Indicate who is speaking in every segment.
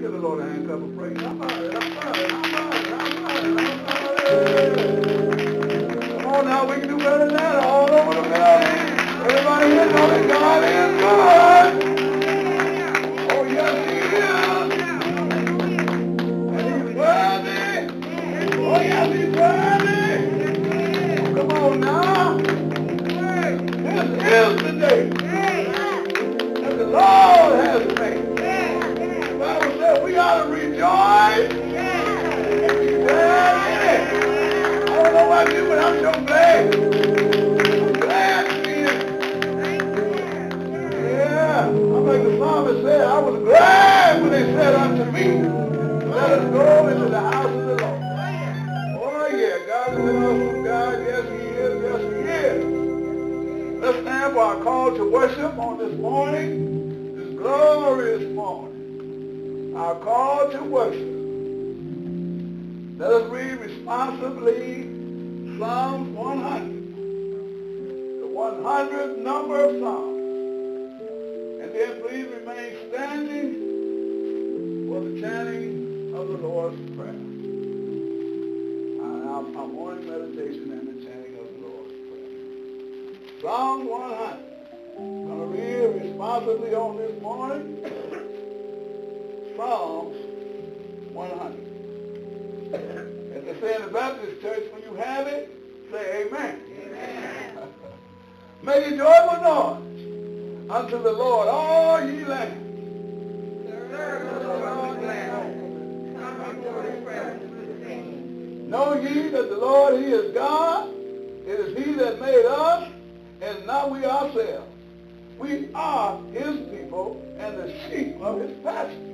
Speaker 1: give the Lord a hand clap of praise. I'm I'm I'm I'm I'm. Come on now, we can do better than that all over the building. Everybody here know God is good. To worship on this morning, this glorious morning. Our call to worship. Let us read responsibly Psalms 100, the 100th number of Psalms. And then please remain standing for the chanting of the Lord's Prayer. Our morning meditation and the chanting of the Lord's Prayer. Psalm 100. I'm going to read responsibly on this morning. Psalms 100. As they say in the Baptist church, when you have it, say amen. Amen. Make a joyful noise unto the Lord, all ye lands. Know ye that the Lord, he is God. It is he that made us, and not we ourselves. We are his people and the sheep of his pasture.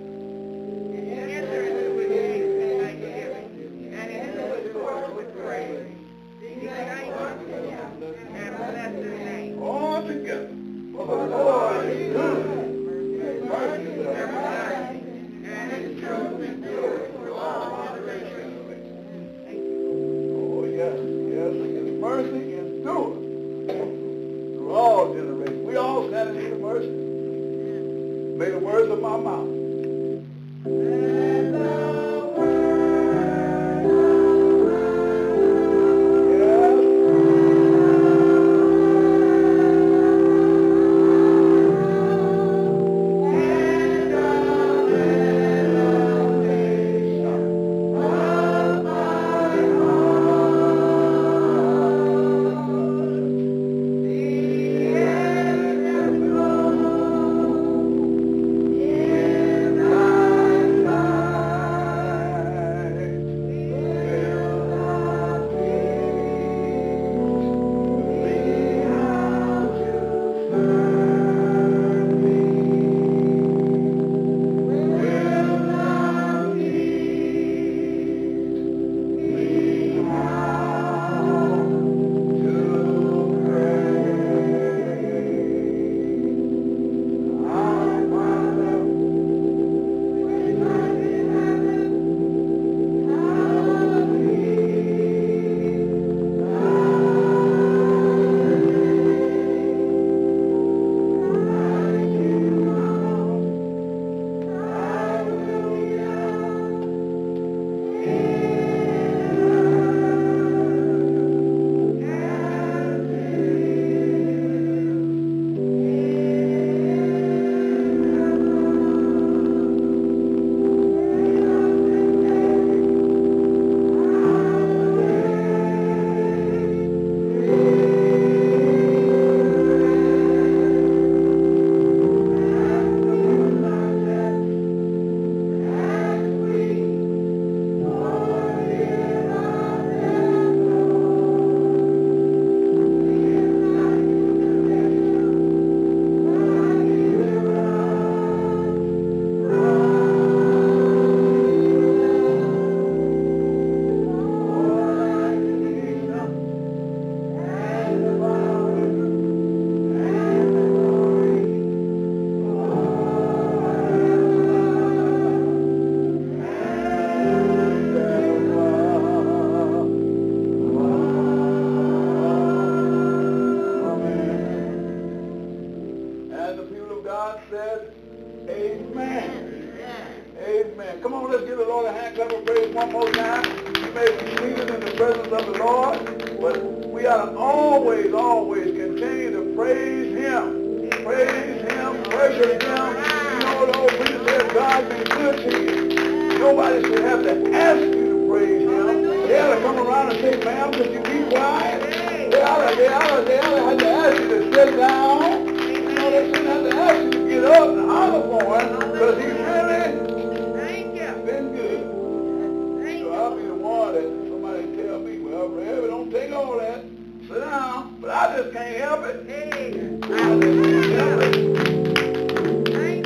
Speaker 1: Sit down. But I just can't help it. I just can't help it.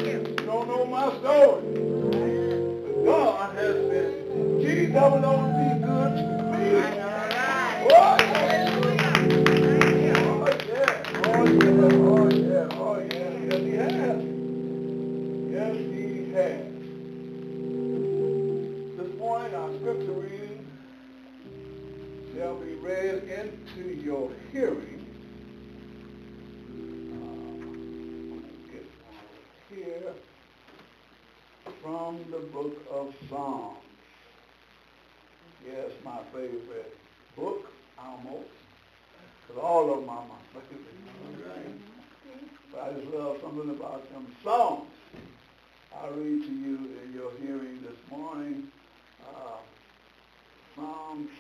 Speaker 1: You don't know my story. But God has been, Jesus book of Psalms. Yes, my favorite book, almost. Because all of them are my favorite. But I just love something about them Psalms. I'll read to you in your hearing this morning uh, Psalms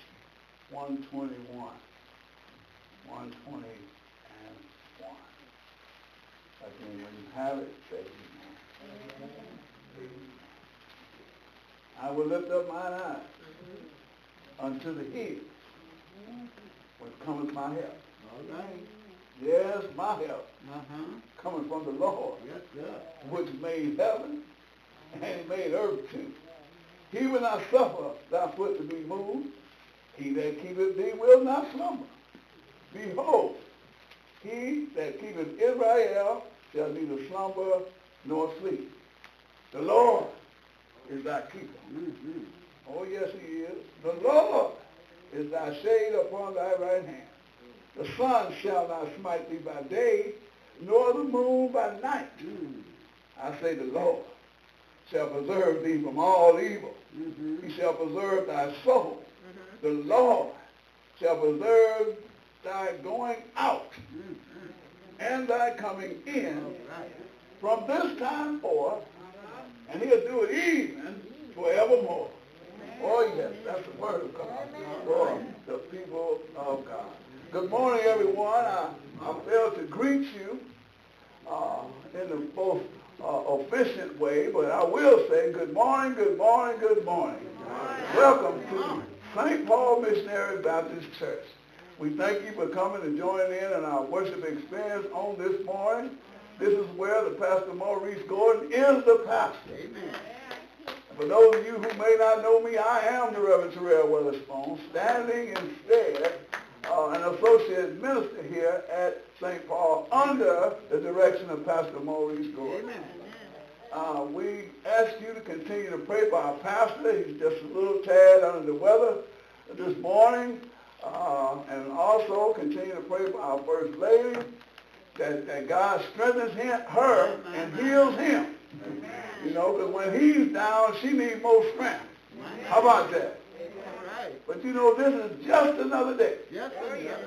Speaker 1: 121. 120 and 1. Again, when you have it, say amen. I will lift up mine eyes mm-hmm. unto the hill, mm-hmm. when cometh my help.
Speaker 2: All right.
Speaker 1: Yes, my help
Speaker 2: Uh-huh.
Speaker 1: coming from the Lord,
Speaker 2: Yes, sir.
Speaker 1: which made heaven uh-huh. and made earth too. He will not suffer thy foot to be moved. He that keepeth thee will not slumber. Behold, he that keepeth Israel shall neither slumber nor sleep. The Lord is thy keeper.
Speaker 2: Mm-hmm.
Speaker 1: Oh, yes, he is. The Lord is thy shade upon thy right hand. The sun shall not smite thee by day, nor the moon by night.
Speaker 2: Mm.
Speaker 1: I say the Lord shall preserve thee from all evil.
Speaker 2: Mm-hmm.
Speaker 1: He shall preserve thy soul. The Lord shall preserve thy going out
Speaker 2: Mm-hmm.
Speaker 1: and thy coming in
Speaker 2: right.
Speaker 1: from this time forth, and he'll do it even forevermore. Oh yes, that's the word of God for the people of God. Good morning, everyone. I, I failed to greet you uh, in the most uh, efficient way, but I will say good morning, good morning, good morning. Welcome to St. Paul Missionary Baptist Church. We thank you for coming and joining in on our worship experience on this morning. This is where the Pastor Maurice Gordon is the pastor.
Speaker 2: Amen.
Speaker 1: For those of you who may not know me, I am the Reverend Terrell Weatherspoon, standing instead uh, an associate minister here at St. Paul under the direction of Pastor Maurice Gordon.
Speaker 2: Amen.
Speaker 1: Uh, we ask you to continue to pray for our pastor. He's just a little tad under the weather this morning. Uh, and also continue to pray for our First Lady, that, that God strengthens him, her and heals him. You know, because when he's down, she needs more strength. How about that?
Speaker 2: Right.
Speaker 1: But you know, this is just another day.
Speaker 2: Yes.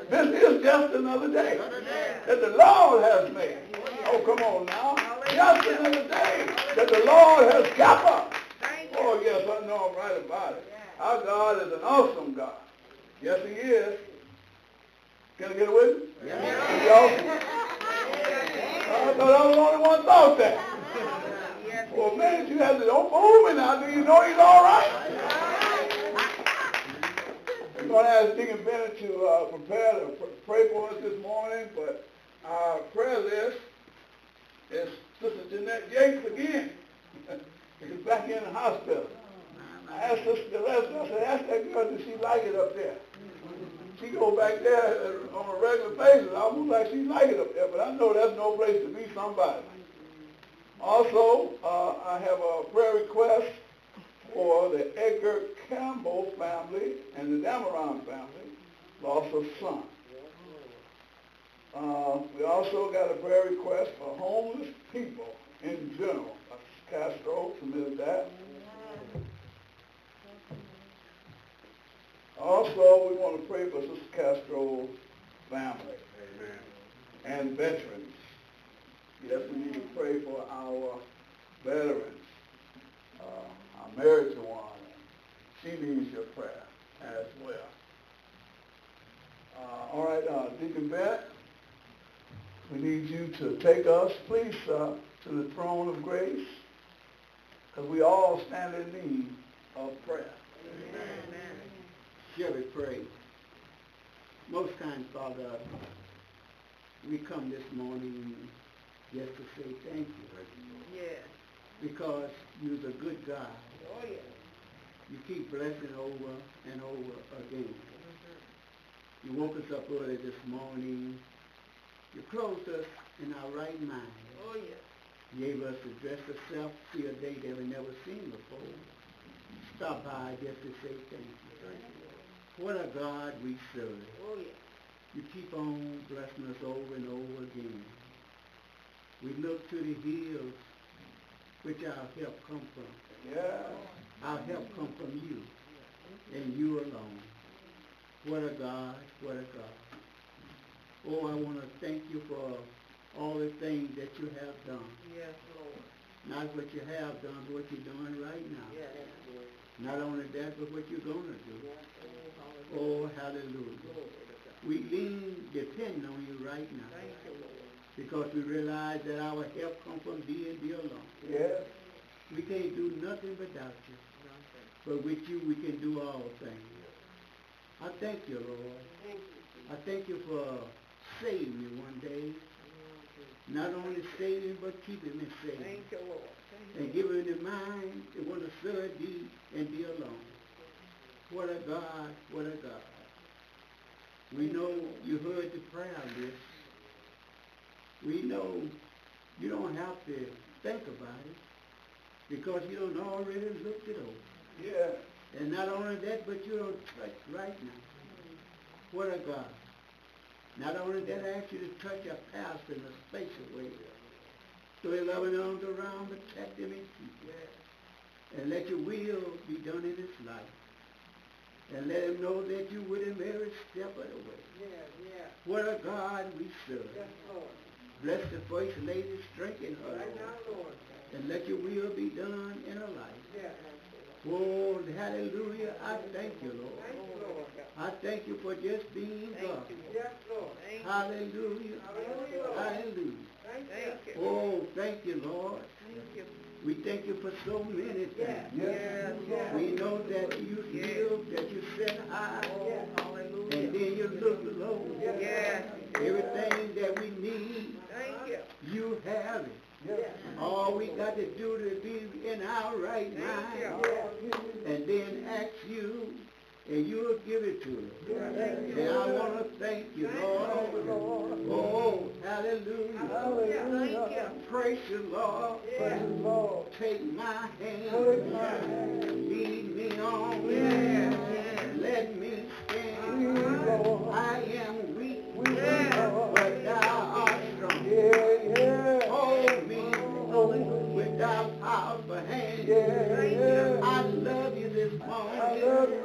Speaker 1: This is oh, just another day that the Lord has made. Oh, come on now. Just another day that the Lord has kept us. Oh, yes, I know I'm right about it. Our God is an awesome God. Yes, he is. Can I get it with me?
Speaker 2: Yes.
Speaker 1: He awesome? I thought I was the only one thought that. Well, man, you have to, don't fool me now. Do you know he's all right? We're going to ask Deacon Bennett to uh, prepare to pr- pray for us this morning, but our prayer list is Sister Jeanette Yates again. She's back in the hospital. I asked Sister Leslie, I said, ask that girl, does she like it up there? She go back there uh, on a regular basis, almost like she like it up there, but I know that's no place to be somebody. Also, uh, I have a prayer request for the Edgar Campbell family and the Dameron family, loss of son. Uh, we also got a prayer request for homeless people in general. Castro submitted that. Also, we want to pray for Sister Castro's family
Speaker 3: Amen.
Speaker 1: and veterans. Yes, we need to pray for our veterans. Uh, I'm married to one, she needs your prayer as well. Uh, all right, uh, Deacon Bett, we need you to take us, please, uh, to the throne of grace, because we all stand in need of prayer.
Speaker 2: Amen. Amen. Shall we pray? Most times, Father, we come this morning just to say thank you.
Speaker 4: Yes.
Speaker 2: Because you're the good God.
Speaker 4: Oh, yes.
Speaker 2: You keep blessing over and over again.
Speaker 4: Mm-hmm.
Speaker 2: You woke us up early this morning. You closed us in our right mind.
Speaker 4: Oh, yes.
Speaker 2: You gave us to dress ourselves, see a day that we never seen before. Stop by just to say thank you.
Speaker 4: Thank you, Lord.
Speaker 2: What a God we serve.
Speaker 4: Oh, yeah.
Speaker 2: You keep on blessing us over and over again. We look to the hills which our help come from.
Speaker 1: Yeah.
Speaker 2: Our help come from you and you alone. What a God, what a God. Oh, I want to thank you for all the things that you have done.
Speaker 4: Yes, Lord.
Speaker 2: Not what you have done, but what you're doing right now.
Speaker 4: Yes, Lord.
Speaker 2: Not only that, but what you're going to do.
Speaker 4: Oh, hallelujah.
Speaker 2: Oh, hallelujah.
Speaker 4: Glory to God.
Speaker 2: We lean, depend on you right now.
Speaker 4: Thank you, Lord.
Speaker 2: because we realize that our help comes from thee and thee alone.
Speaker 1: Yes.
Speaker 2: We can't do nothing without you,
Speaker 4: Nothing.
Speaker 2: but with you we can do all things. I thank you, Lord.
Speaker 4: Thank you,
Speaker 2: I thank you for saving me one day. Not only saving, but keeping me safe.
Speaker 4: Thank you, Lord.
Speaker 2: And giving me the mind to want to serve thee and be alone. What a God, what a God. We know you heard the prayer list. We know you don't have to think about it because you don't already looked it over.
Speaker 1: Yeah.
Speaker 2: And not only that, but you don't touch right now. What a God. Not only that, I ask you to touch our pastor in a special way. So he loving arms around, protect him and keep him. And let your will be done in his life. And let him know that you with him every step of the way.
Speaker 4: Yes, yes.
Speaker 2: What a God we serve.
Speaker 4: Yes, Lord.
Speaker 2: Bless the first lady, strengthen her.
Speaker 4: Right now, Lord.
Speaker 2: And let your will be done in her life.
Speaker 4: Yes.
Speaker 2: Oh, hallelujah. I thank you, Lord.
Speaker 4: Thank you, Lord.
Speaker 2: I thank you for just being God.
Speaker 4: Thank you. Yes, Lord.
Speaker 2: Hallelujah.
Speaker 4: Hallelujah.
Speaker 2: Hallelujah.
Speaker 4: Thank you.
Speaker 2: Oh, thank you, Lord.
Speaker 4: Thank you.
Speaker 2: We thank you for so many
Speaker 4: Yes,
Speaker 2: things.
Speaker 4: yes, yes.
Speaker 2: We know that you
Speaker 4: Yes.
Speaker 2: heal, that you set high,
Speaker 4: hallelujah.
Speaker 2: and then you look low.
Speaker 4: Yes.
Speaker 2: Everything that we need,
Speaker 4: Thank you.
Speaker 2: you have it. All we got to do to be in our right mind, and then ask you, and you'll give it to us. And I want to thank you, Lord. Oh, hallelujah.
Speaker 4: Hallelujah.
Speaker 2: Praise you, Lord. Take my hand.
Speaker 1: Take my hand.
Speaker 2: Lead me on. Let me stand. I am weak,
Speaker 1: We
Speaker 2: but thou art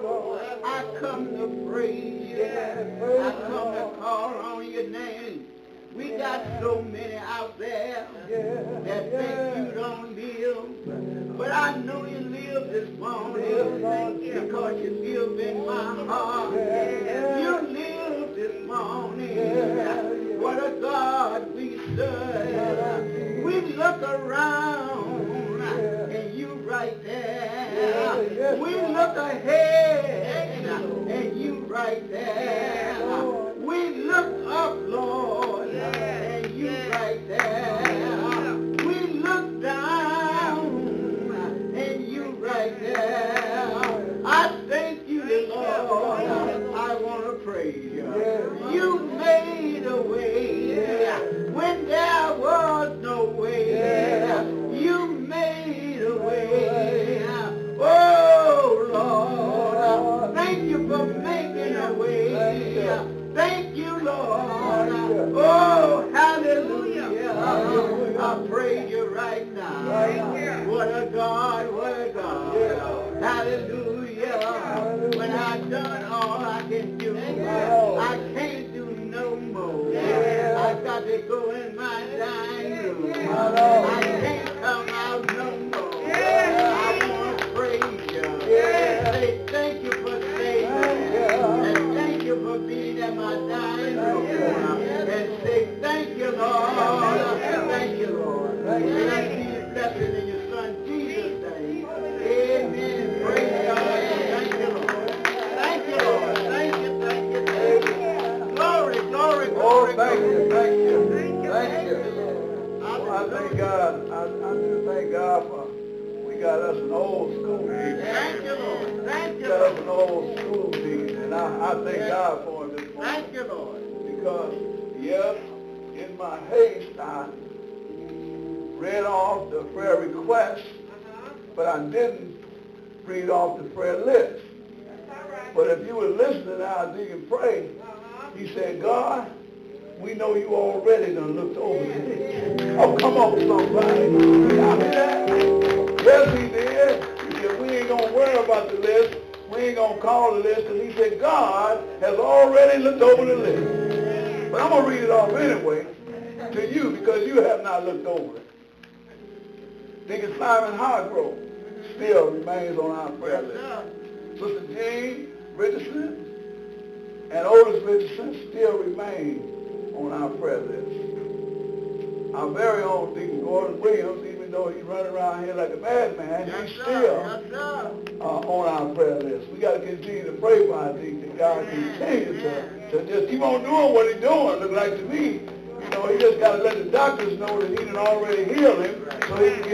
Speaker 1: Lord.
Speaker 2: I come to praise you. I come to call on your name. We got so many out there that think you don't live. But I know you live this morning because you live in my heart. You live this morning. What a God we serve. We look around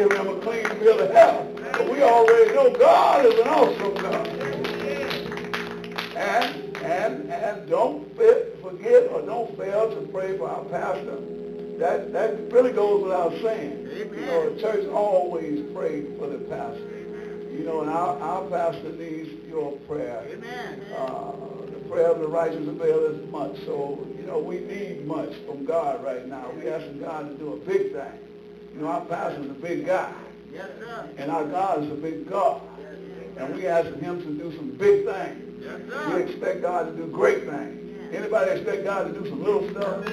Speaker 1: give him a clean bill of health. But we already know God is an awesome God. And, and, and don't forget or don't fail to pray for our pastor. That, that really goes without saying. You know, the church always prays for the pastor. You know, and our, our pastor needs your prayer.
Speaker 2: Amen.
Speaker 1: Uh, the prayer of the righteous availeth much. So, you know, we need much from God right now. We asking God to do a big thing. You know, our pastor's a big guy,
Speaker 2: Yes, sir.
Speaker 1: and our God is a big God. And we asking him to do some big things.
Speaker 2: Yes,
Speaker 1: We expect God to do great things. Anybody expect God to do some little stuff?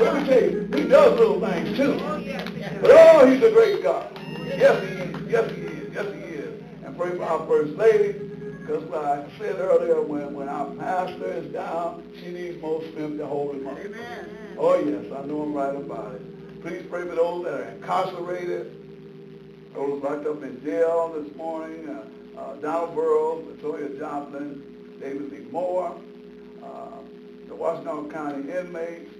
Speaker 1: Let me tell you, he does little things too.
Speaker 4: Oh, yes, yes.
Speaker 1: But oh, he's a great God. Yes, he is. Yes, he is. Yes, he is. And pray for our first lady, because like I said earlier, when, when our pastor is down, she needs more strength to hold him up.
Speaker 2: Amen.
Speaker 1: Oh, yes, I know I'm right about it. Please pray for those that are incarcerated, those locked up in jail this morning, uh, uh, Donald Burrows, Latoya Johnson, David Lee Moore, uh, the Washington County inmates.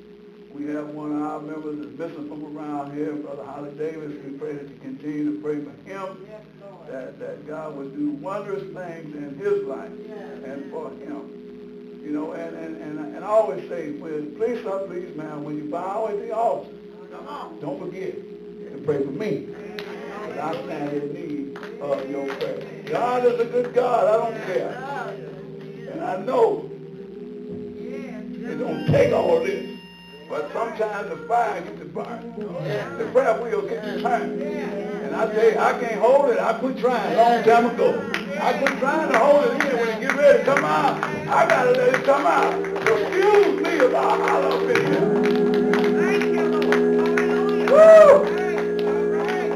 Speaker 1: We have one of our members that's missing from around here, Brother Holly Davis. We pray that you continue to pray for him,
Speaker 4: Yes,
Speaker 1: that, that God would do wondrous things in his life and for him. You know, and, and, and, and I always say, please, sir, please, man, when you bow at the altar. Don't forget to pray for me. I stand in need of your prayer. God is a good God. I don't care. And I know it don't take all this. But sometimes the fire gets to burn. The prayer wheel gets to turn. And I you, I can't hold it. I quit trying a long time ago. I quit trying to hold it in when it get ready to come out. I gotta let it come out. So excuse me if I holler up in here. Woo!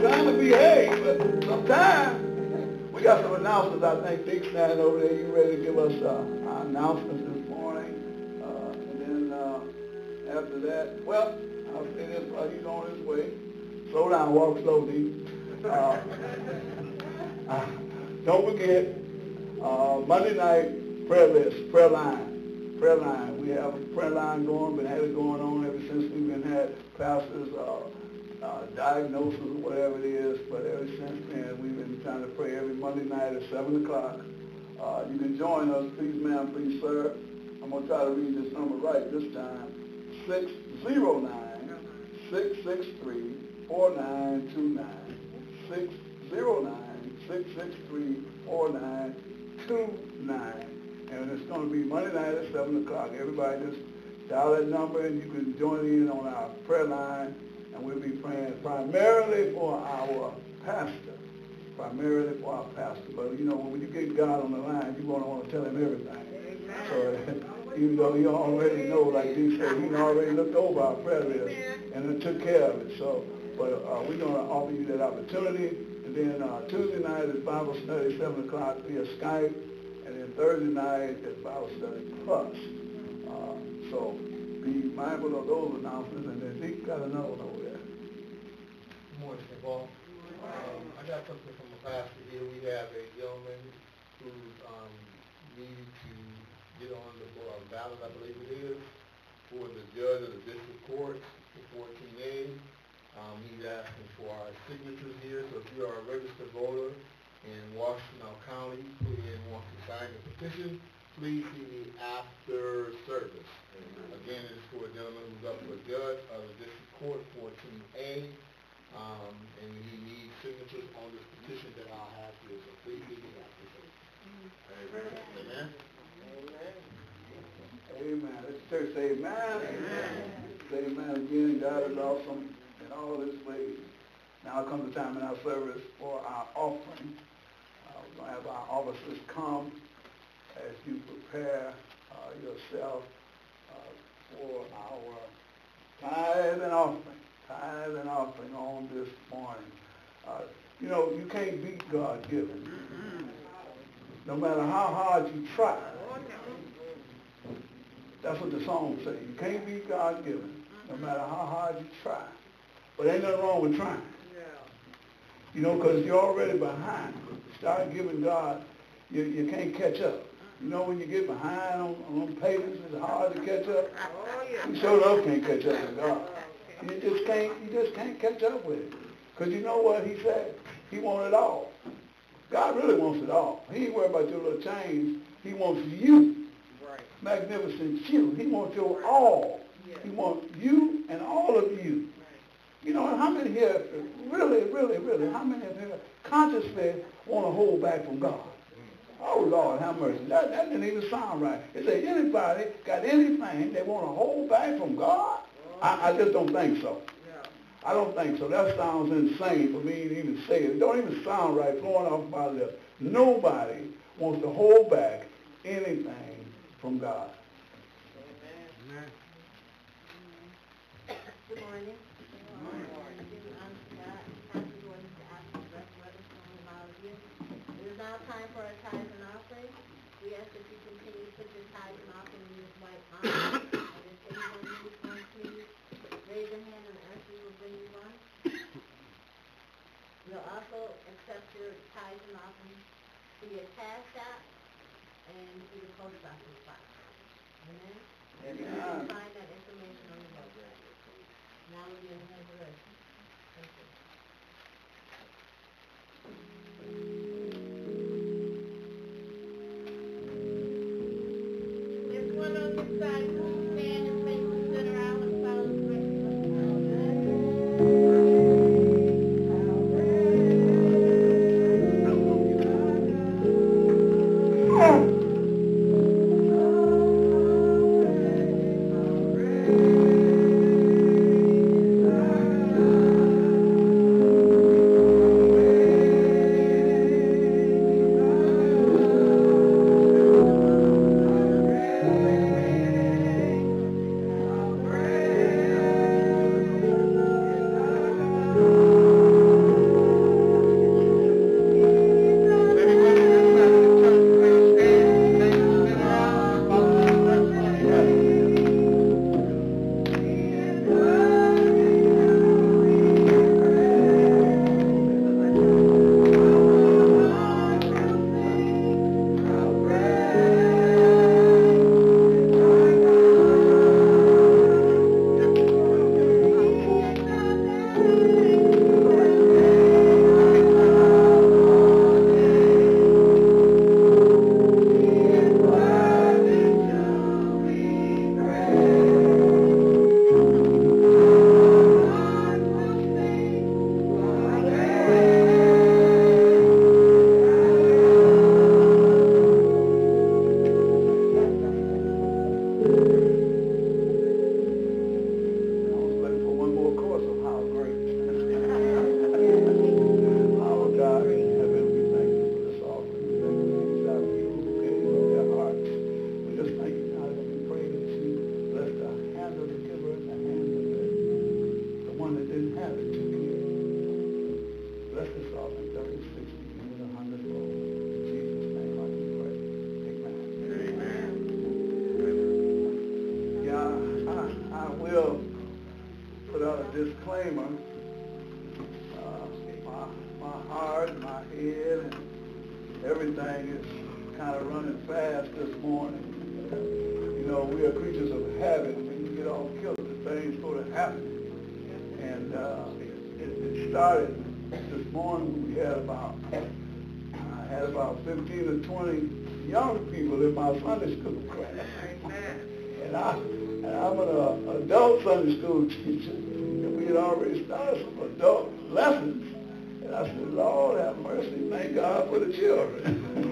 Speaker 1: Trying to behave, but sometimes we got some announcements. I think Dick standing over there. You ready to give us uh, our announcements this morning? Uh, and then uh, after that, well, I'll say this while he's on his way. Slow down, walk slowly. Uh, don't forget uh, Monday night prayer list, prayer line, prayer line. We have a prayer line going, been had it going on ever since we've been had pastors. Uh, uh, diagnosis or whatever it is, but ever since then we've been trying to pray every Monday night at 7 o'clock. Uh, you can join us, please ma'am, please sir. I'm going to try to read this number right this time. 609 663 4929. 609 663 4929. And it's going to be Monday night at 7 o'clock. Everybody just dial that number and you can join in on our prayer line and we'll be praying primarily for our pastor. Primarily for our pastor. But you know, when you get God on the line, you're going to want to tell him everything. So even though you already know, like he said, he already looked over our prayer list and took care of it. So, but uh, we're going to offer you that opportunity. And then uh, Tuesday night is Bible study, 7 o'clock via Skype. And then Thursday night is Bible study plus. Uh, so be mindful of those announcements. And then Zeke got another one over there.
Speaker 3: Morning, St. Paul. Um, I got something from a pastor here. We have a gentleman who's, um, needing to get on the uh, ballot, I believe it is, for the judge of the district court for fourteen A. Um, he's asking for our signatures here, so if you are a registered voter in Washington County and want to sign the petition, please see me after service. Again, it's for a gentleman who's up for judge of the District Court, fourteen A, um, and he needs signatures on this petition that I have here, so please see me after service. Amen?
Speaker 1: Amen. Let's church say amen. Say amen again. God is awesome in all his ways. Now comes the time in our service for our offering. Uh, we're going to have our officers come as you prepare uh, yourself uh, for our tithe and offering. Tithe and offering on this morning. Uh, you know, you can't beat God given. No matter how hard you try. That's what the song says. You can't beat God given, no matter how hard you try. But ain't nothing wrong with trying. You know, because you're already behind. Start giving God, you, you can't catch up. You know, when you get behind on, on payments, it's hard to catch up. You sure enough can't catch up with God. You just can't, you just can't catch up with it. Because you know what he said? He wants it all. God really wants it all. He ain't worried about your little change. He wants you magnificent you. He wants your all. He wants you and all of you. You know, how many here really, really, really, how many of here consciously want to hold back from God? Mm. Oh, Lord, have mercy. That, that didn't even sound right. Is there anybody got anything they want to hold back from God? I, I just don't think so. I don't think so. That sounds insane for me to even say it. It don't even sound right flowing off my lips. Nobody wants to hold back anything from God.
Speaker 4: Good morning. Good morning. Giving honor to God, Pastor Lord, to ask for blessed brothers from all of you. It is now time for our tithes and offering. We ask that you continue to put your tithes and offering in this white envelope. And if anyone needs one, please raise your hand and ask you will bring you one. We'll also accept your tithes and offerings through your cash app and through the post office box. Amen? You can find that information on the website. Now we're getting into
Speaker 1: my heart, my head, and everything is kind of running fast this morning. You know, we are creatures of habit. When you get all killed, the things go to happen. And uh, it started this morning. We had about I had about 15 or 20 young people in my Sunday school class. And I and I'm an uh, adult Sunday school teacher, and we had already started some adult lessons. And I said, Lord have mercy, thank God for the children.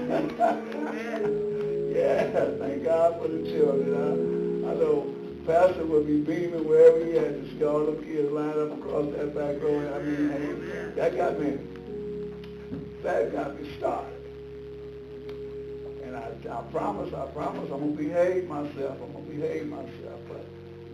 Speaker 1: yeah, thank God for the children. I, I know Pastor would be beaming wherever he had to see all the kids lined up across that back row. I mean, hey, that got me, that got me started. And I, I promise, I promise I'm going to behave myself. I'm going to behave myself. But,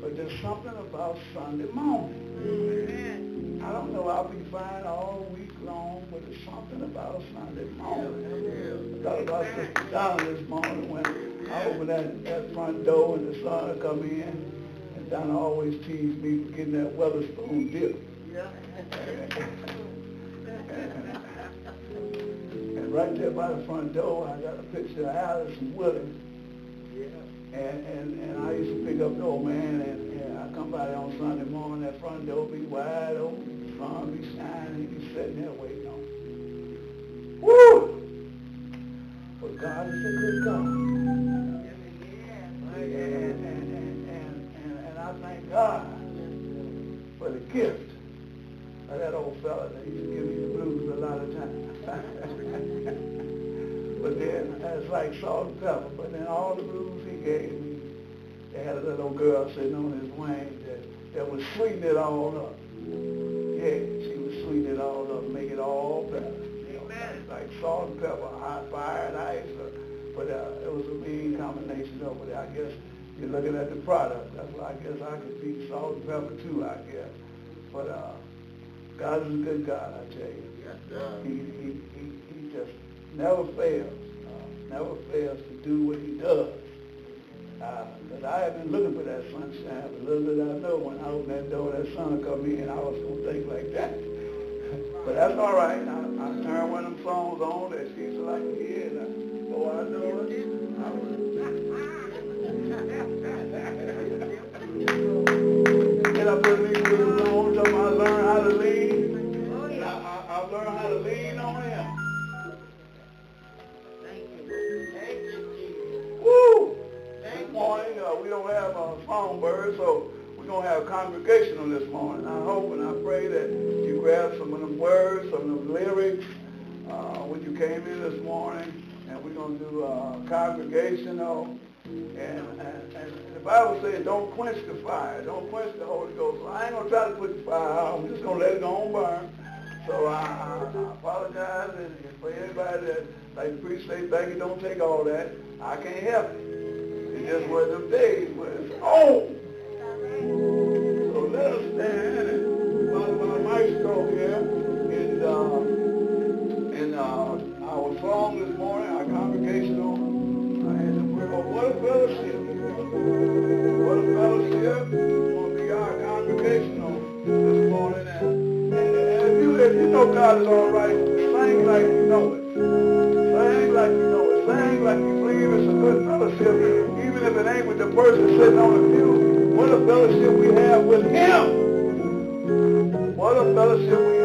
Speaker 1: but there's something about Sunday morning. I don't know, I'll be fine all week long, but there's something about Sunday morning. I thought about Sister Donna this morning when I opened that, that front door and the sun come in. And Donna always teased me for getting that Weatherspoon dip. and right there by the front door, I got a picture of Alice and Willie. And, and, and I used to pick up the old man, and, and I come by there on Sunday morning, that front door be wide open, the sun be shining, he be sitting there waiting on me. Woo! But God is a good God. And, and, and, and, and, and I thank God for the gift of that old fella that used to give me the blues a lot of times. but then it's like salt and pepper. But then all the blues gave me, they had a little girl sitting on his wing that, that would sweeten it all up. Yeah, she would sweeten it all up, make it all better. You know, like, like salt and pepper, hot fire and ice. Or, but uh, it was a mean combination of it. I guess you're looking at the product. That's why I guess I could be salt and pepper too, I guess. But uh, God is a good God, I tell you. He, he, he, he just never fails, uh, never fails to do what he does. Because I have been looking for that sunshine, but little did I know when I opened that door, that sun come in, I was going to think like that. but that's all right. I, I turn one of them songs on that she's like to hear, and I, oh, I know it. I and I put these little songs up, I learned how to lean. Morning, uh, we don't have a songbird, so we're going to have a congregational this morning. I hope and I pray that you grab some of them words, some of them lyrics uh, when you came in this morning. And we're going to do uh, congregational. And, and, and the Bible says don't quench the fire. Don't quench the Holy Ghost. So I ain't going to try to put the fire out. I'm just going to let it go on burn. So I, I, I apologize and for anybody that, like the priest say, thank you, don't take all that. I can't help it. One of them days where it's on. So let us stand and while my maestro here and uh, and uh, our song this morning, our congregational, I had to pray, oh, what a fellowship. What a fellowship. To be our congregational this morning. And, and, and if, you, if you know God is all right, sing like you know it. Sing like you know it. Sing like you believe it's a good fellowship. Even if it ain't with the person sitting on the pew. What a fellowship we have with Him. What a fellowship we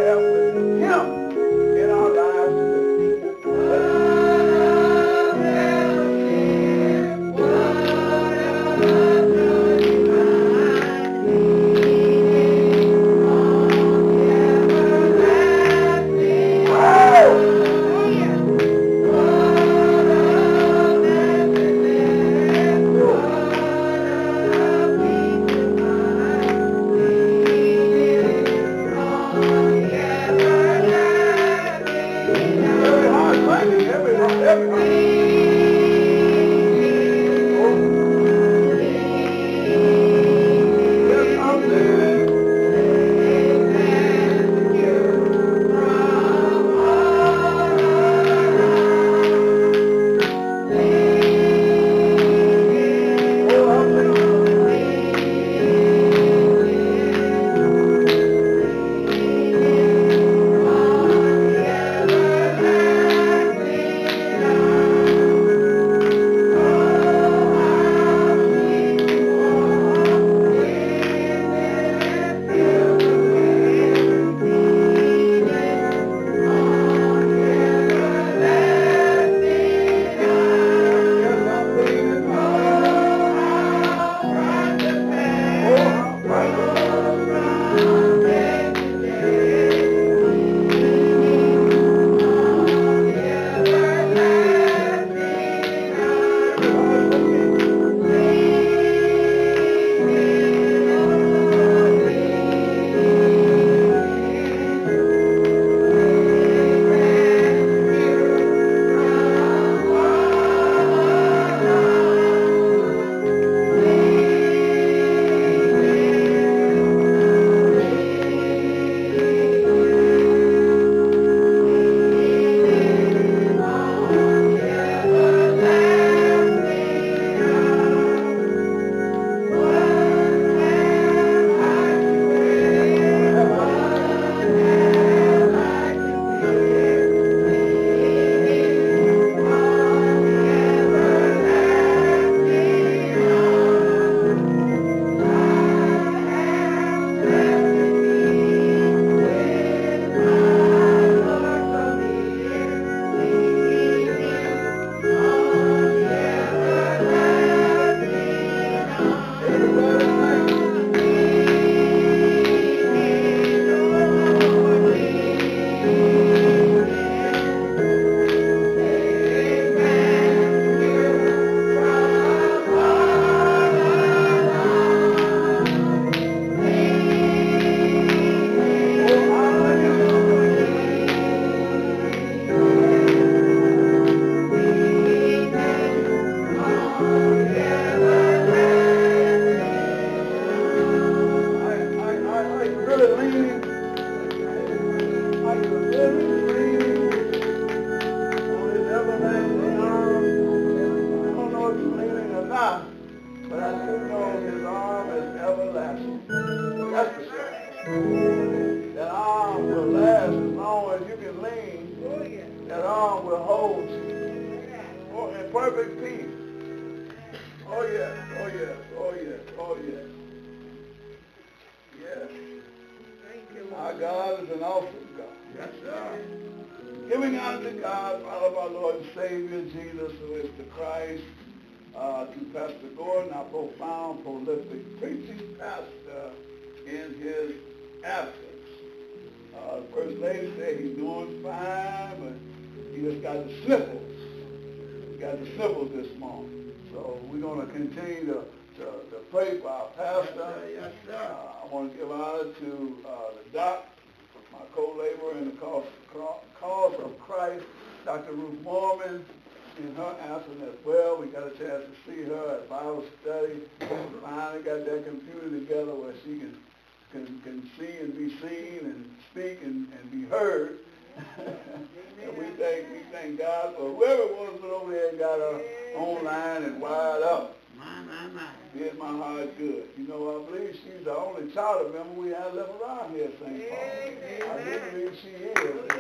Speaker 1: thank God for whoever was that over there and got her online and wired up.
Speaker 2: My, my, my.
Speaker 1: Did my heart good. You know, I believe she's the only charter member we have left around here at St. Paul. I do believe she is.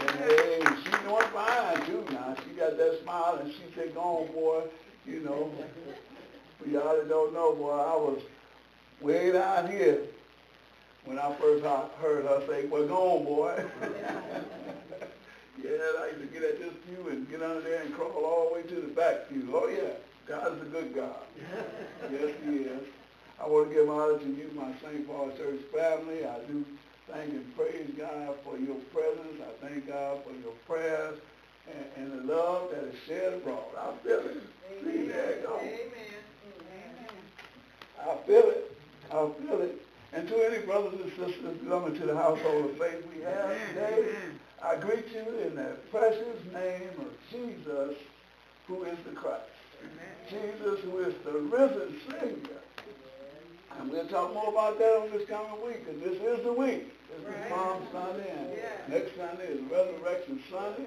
Speaker 1: And hey, she's doing fine too now. She got that smile and she said, go on, boy. You know, but y'all don't know, boy, I was way down here when I first heard her say, well, go on, boy. yeah, I used to get at this pew and get under there and crawl all the way to the back pew. Oh, yeah. God is a good God. yes, he is. I want to give honor to you, my St. Paul Church family. I do thank and praise God for your presence. I thank God for your prayers and, and the love that is shared abroad. I feel it. See, there it goes. I feel it. I feel it. And to any brothers and sisters belonging to the household of faith we have today, I greet you in the precious name of Jesus, who is the Christ. Jesus, who is the risen Savior. And we'll talk more about that on this coming week, because this is the week. This is Palm Sunday, and
Speaker 4: Yeah.
Speaker 1: next Sunday is Resurrection Sunday.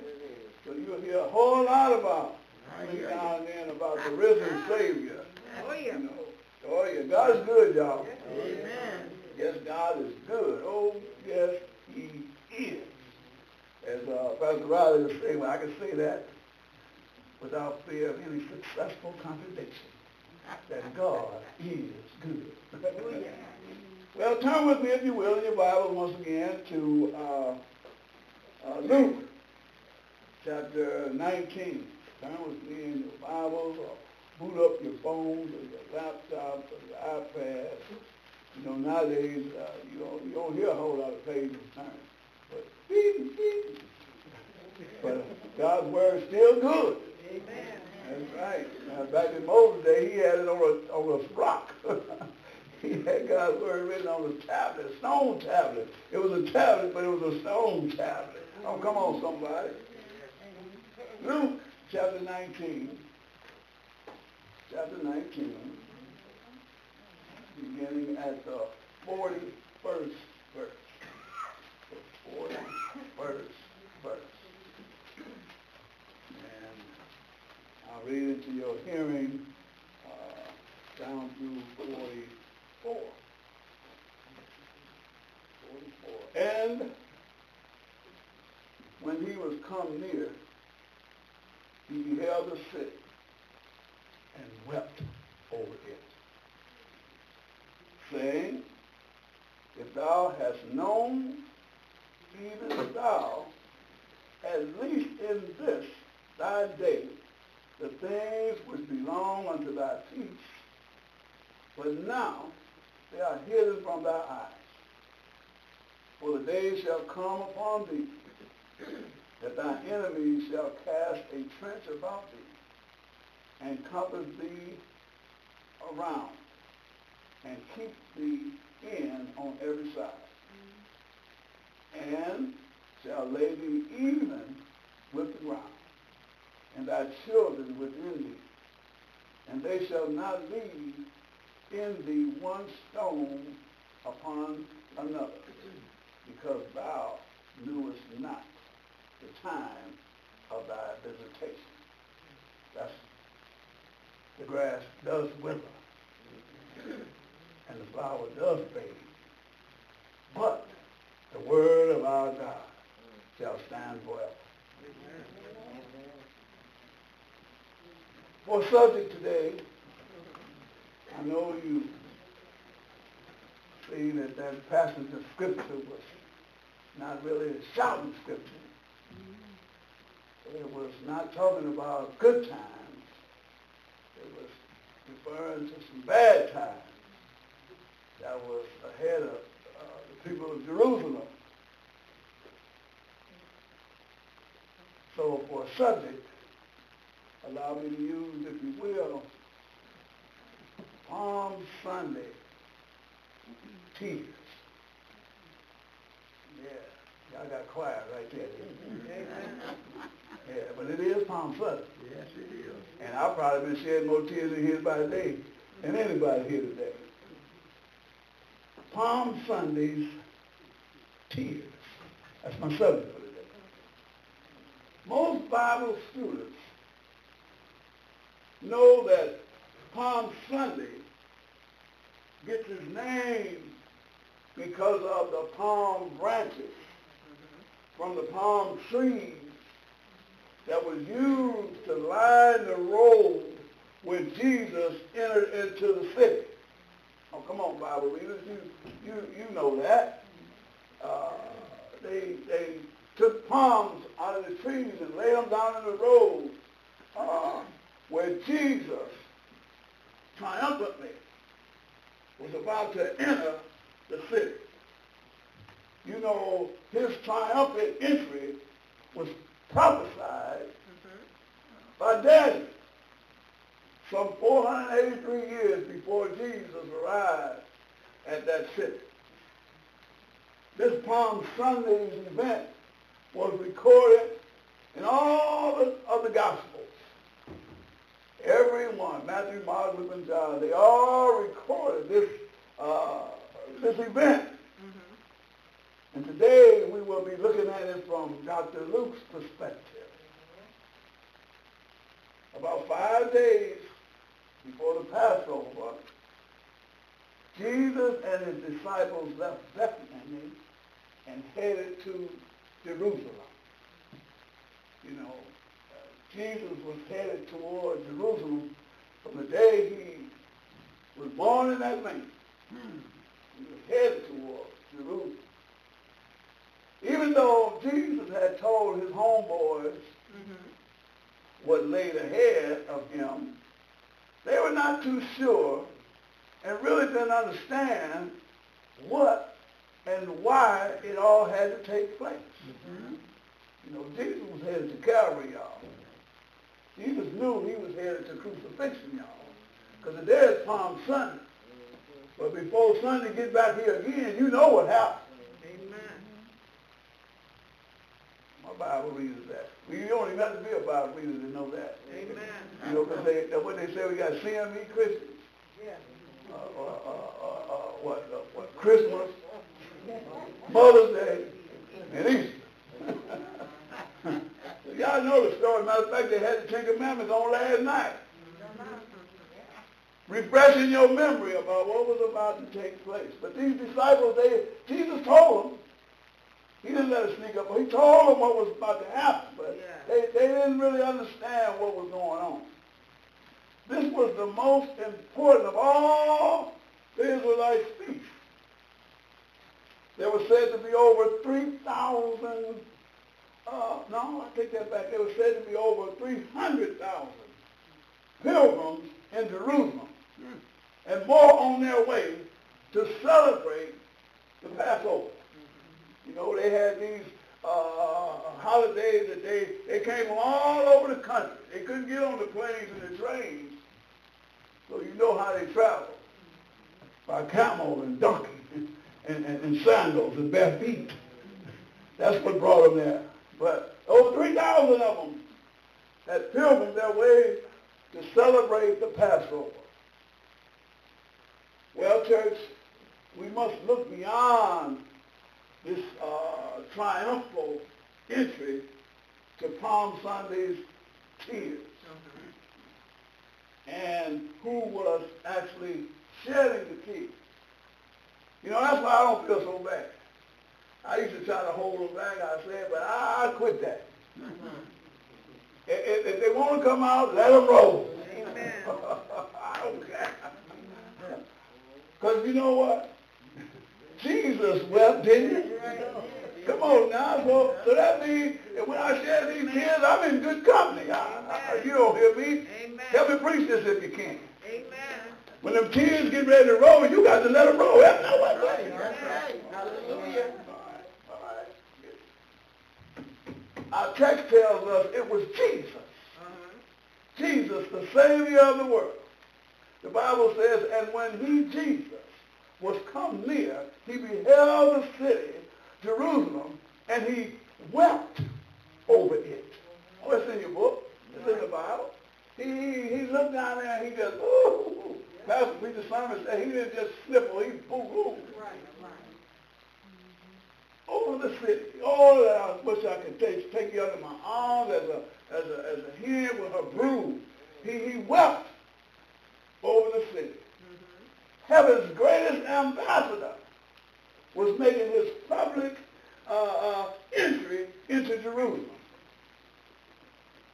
Speaker 1: So you'll hear a whole lot about, every now and then, about the risen Savior.
Speaker 4: Oh,
Speaker 1: You
Speaker 4: yeah.
Speaker 1: know. Oh, yeah. God is good, y'all.
Speaker 2: Amen.
Speaker 1: Yes, God is good. Oh, yes, he is. As uh, Pastor Riley was saying, well, I can say that without fear of any successful contradiction, that God is good. well, turn with me, if you will, in your Bible once again to uh, uh, Luke chapter 19. Turn with me in your Bibles or boot up your phones or your laptops or your iPads. You know, nowadays, uh, you, don't, you don't hear a whole lot of pages turn. But, beep, beep. but God's word is still good. Amen. That's right. Now, back in Moses' day, he had it on a, on a rock. he had God's word written on a tablet, a stone tablet. It was a tablet, but it was a stone tablet. Oh, come on, somebody. Luke chapter 19. Chapter 19 beginning at the 41st verse. The 41st verse. And I'll read it to your hearing uh, down through 44. 44. And when he was come near, he beheld the sick and wept over it saying, If thou hast known, even thou, at least in this thy day, the things which belong unto thy peace, but now they are hidden from thy eyes. For the day shall come upon thee, that thy enemies shall cast a trench about thee, and compass thee around, and keep thee in on every side, and shall lay thee even with the ground, and thy children within thee, and they shall not leave in thee one stone upon another, because thou knewest not the time of thy visitation. That's the grass does wither and the flower does fade. But the word of our God shall stand forever. For subject today, I know you see that that passage of scripture was not really a shouting scripture. It was not talking about good times. It was referring to some bad times that was ahead of uh, the people of Jerusalem. So for a subject, allow me to use, if you will, Palm Sunday tears. Yeah, y'all got quiet right there. Yeah, but it is Palm Sunday.
Speaker 2: Yes, it is.
Speaker 1: And I've probably been shedding more tears in here by today than anybody here today. Palm Sunday's tears. That's my subject for today. Most Bible students know that Palm Sunday gets his name because of the palm branches from the palm trees that was used to line the road when Jesus entered into the city. Oh, come on, Bible readers, you you you know that. Uh, they they took palms out of the trees and laid them down in the road uh, where Jesus triumphantly was about to enter the city. You know, his triumphant entry was prophesied mm-hmm. by Daniel some 483 years before Jesus arrived at that city. This Palm Sunday's event was recorded in all the, of the Gospels. Every one, Matthew, Mark, Luke, and John, they all recorded this, uh, this event. And today we will be looking at it from Dr. Luke's perspective. About five days before the Passover, Jesus and his disciples left Bethany and headed to Jerusalem. You know, Jesus was headed toward Jerusalem from the day he was born in that land. He was headed toward Jerusalem. Even though Jesus had told his homeboys what laid ahead of him, they were not too sure and really didn't understand what and why it all had to take place. You know, Jesus was headed to Calvary, y'all. Jesus knew he was headed to crucifixion, y'all. Because today is Palm Sunday. But before Sunday get back here again, you know what happened. My Bible readers that. We don't even have to be a Bible reader to know that. Amen. You know, because they, what they say, we got CME Christians. Uh, uh, uh, uh, uh, what, uh, what, Christmas, Mother's Day, and Easter. Y'all know the story. Matter of fact, they had the Ten Commandments on last night. Refreshing your memory about what was about to take place. But these disciples, they Jesus told them, he didn't let it sneak up. He told them what was about to happen, but they, they didn't really understand what was going on. This was the most important of all the Israelite feasts. There was said to be over 3,000, uh, no, I take that back. There was said to be over 300,000 pilgrims in Jerusalem and more on their way to celebrate the Passover. You know, they had these uh, holidays that they, they came from all over the country. They couldn't get on the planes and the trains. So you know how they traveled. By camel and donkey and, and, and, and sandals and bare feet. That's what brought them there. But over 3,000 of them had pilgrimed their way to celebrate the Passover. Well, church, we must look beyond this uh, triumphal entry to Palm Sunday's tears and who was actually shedding the tears. You know, that's why I don't feel so bad. I used to try to hold them back, I said, but I, I quit that. Mm-hmm. if, if they want to come out, let them roll. I don't care. Because you know what? Jesus wept, didn't he? Come on now. So, so that means that when I shed these tears, I'm in good company. I, I, you don't hear me?
Speaker 5: Amen.
Speaker 1: Help me preach this if you can.
Speaker 5: Amen.
Speaker 1: When them tears get ready to roll, you got to let them roll. That's not what
Speaker 2: Right,
Speaker 1: right.
Speaker 2: that's right. Hallelujah.
Speaker 1: All right. Our text tells us it was Jesus.
Speaker 5: Uh-huh.
Speaker 1: Jesus, the Savior of the world. The Bible says, and when he, Jesus, was come near, he beheld the city, Jerusalem, and he wept over it. Oh, it's in your book. It's in the Bible. He, he, looked down there and he just, ooh. Pastor Peter Simon said he didn't just sniffle, he boo-hoo
Speaker 4: Right, right.
Speaker 1: Over the city. Oh, that I wish I could take, take you under my arms as a, as a, as a hen with her brood. He, he wept over the city. Heaven's greatest ambassador was making his public uh, uh, entry into Jerusalem.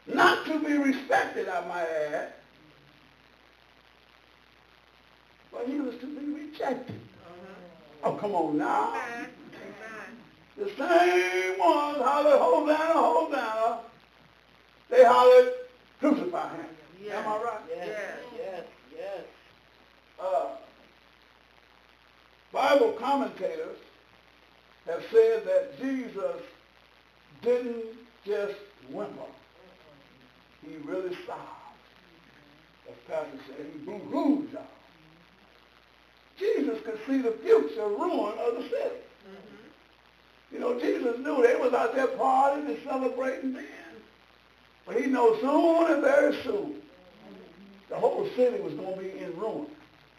Speaker 1: Not to be respected, I might add, but he was to be rejected. Oh, come on now. The same ones hollered, Hosanna, Hosanna. They hollered, crucify him.
Speaker 5: Yes.
Speaker 1: Am I right?
Speaker 5: Yes.
Speaker 2: Yes, yes.
Speaker 1: Uh, Bible commentators have said that Jesus didn't just whimper. He really sobbed. As Pastor said, he boo-hooed y'all. Jesus could see the future ruin of the city. You know, Jesus knew they was out there partying and celebrating then. But he knows soon and very soon, the whole city was going to be in ruin.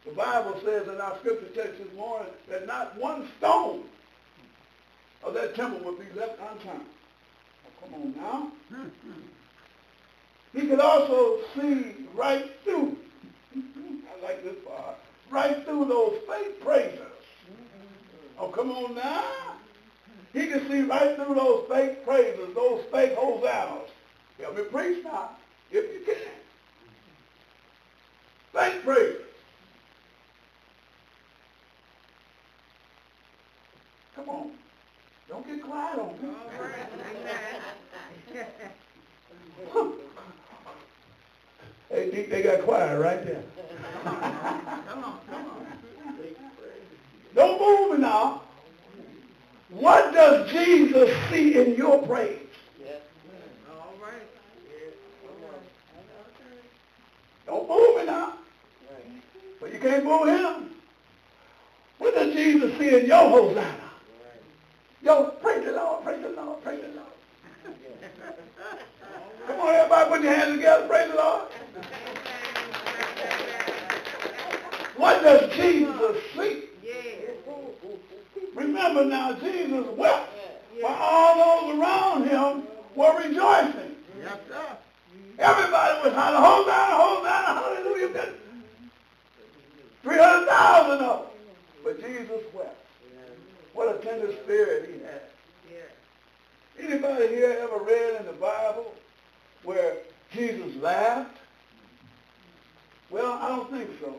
Speaker 1: The Bible says in our scripture text this morning that not one stone of that temple would be left unturned. Oh, come on now. He could also see right through, I like this part, right through those fake praisers. Oh, come on now. He can see right through those fake praises, those fake hosannas. Help me preach now, if you can. Fake praisers. Come on. Don't get quiet on me.
Speaker 5: All right. Amen.
Speaker 1: Hey, Deke, they got quiet right there.
Speaker 5: Come on, come on.
Speaker 1: Don't move now. What does Jesus see in your praise?
Speaker 5: All right.
Speaker 1: Don't move me now. But you can't move him. What does Jesus see in your Hosanna? Yo, praise the Lord, praise the Lord, praise the Lord. Come on, everybody, put your hands together, praise the Lord. What does Jesus see?
Speaker 5: Yes.
Speaker 1: Remember now, Jesus wept while all those around him were rejoicing.
Speaker 2: Yes, sir.
Speaker 1: Everybody was hollering, Hosanna, Hosanna, hallelujah. 300,000 of them. But Jesus wept. What a tender spirit he had. Anybody here ever read in the Bible where Jesus laughed? Well, I don't think so.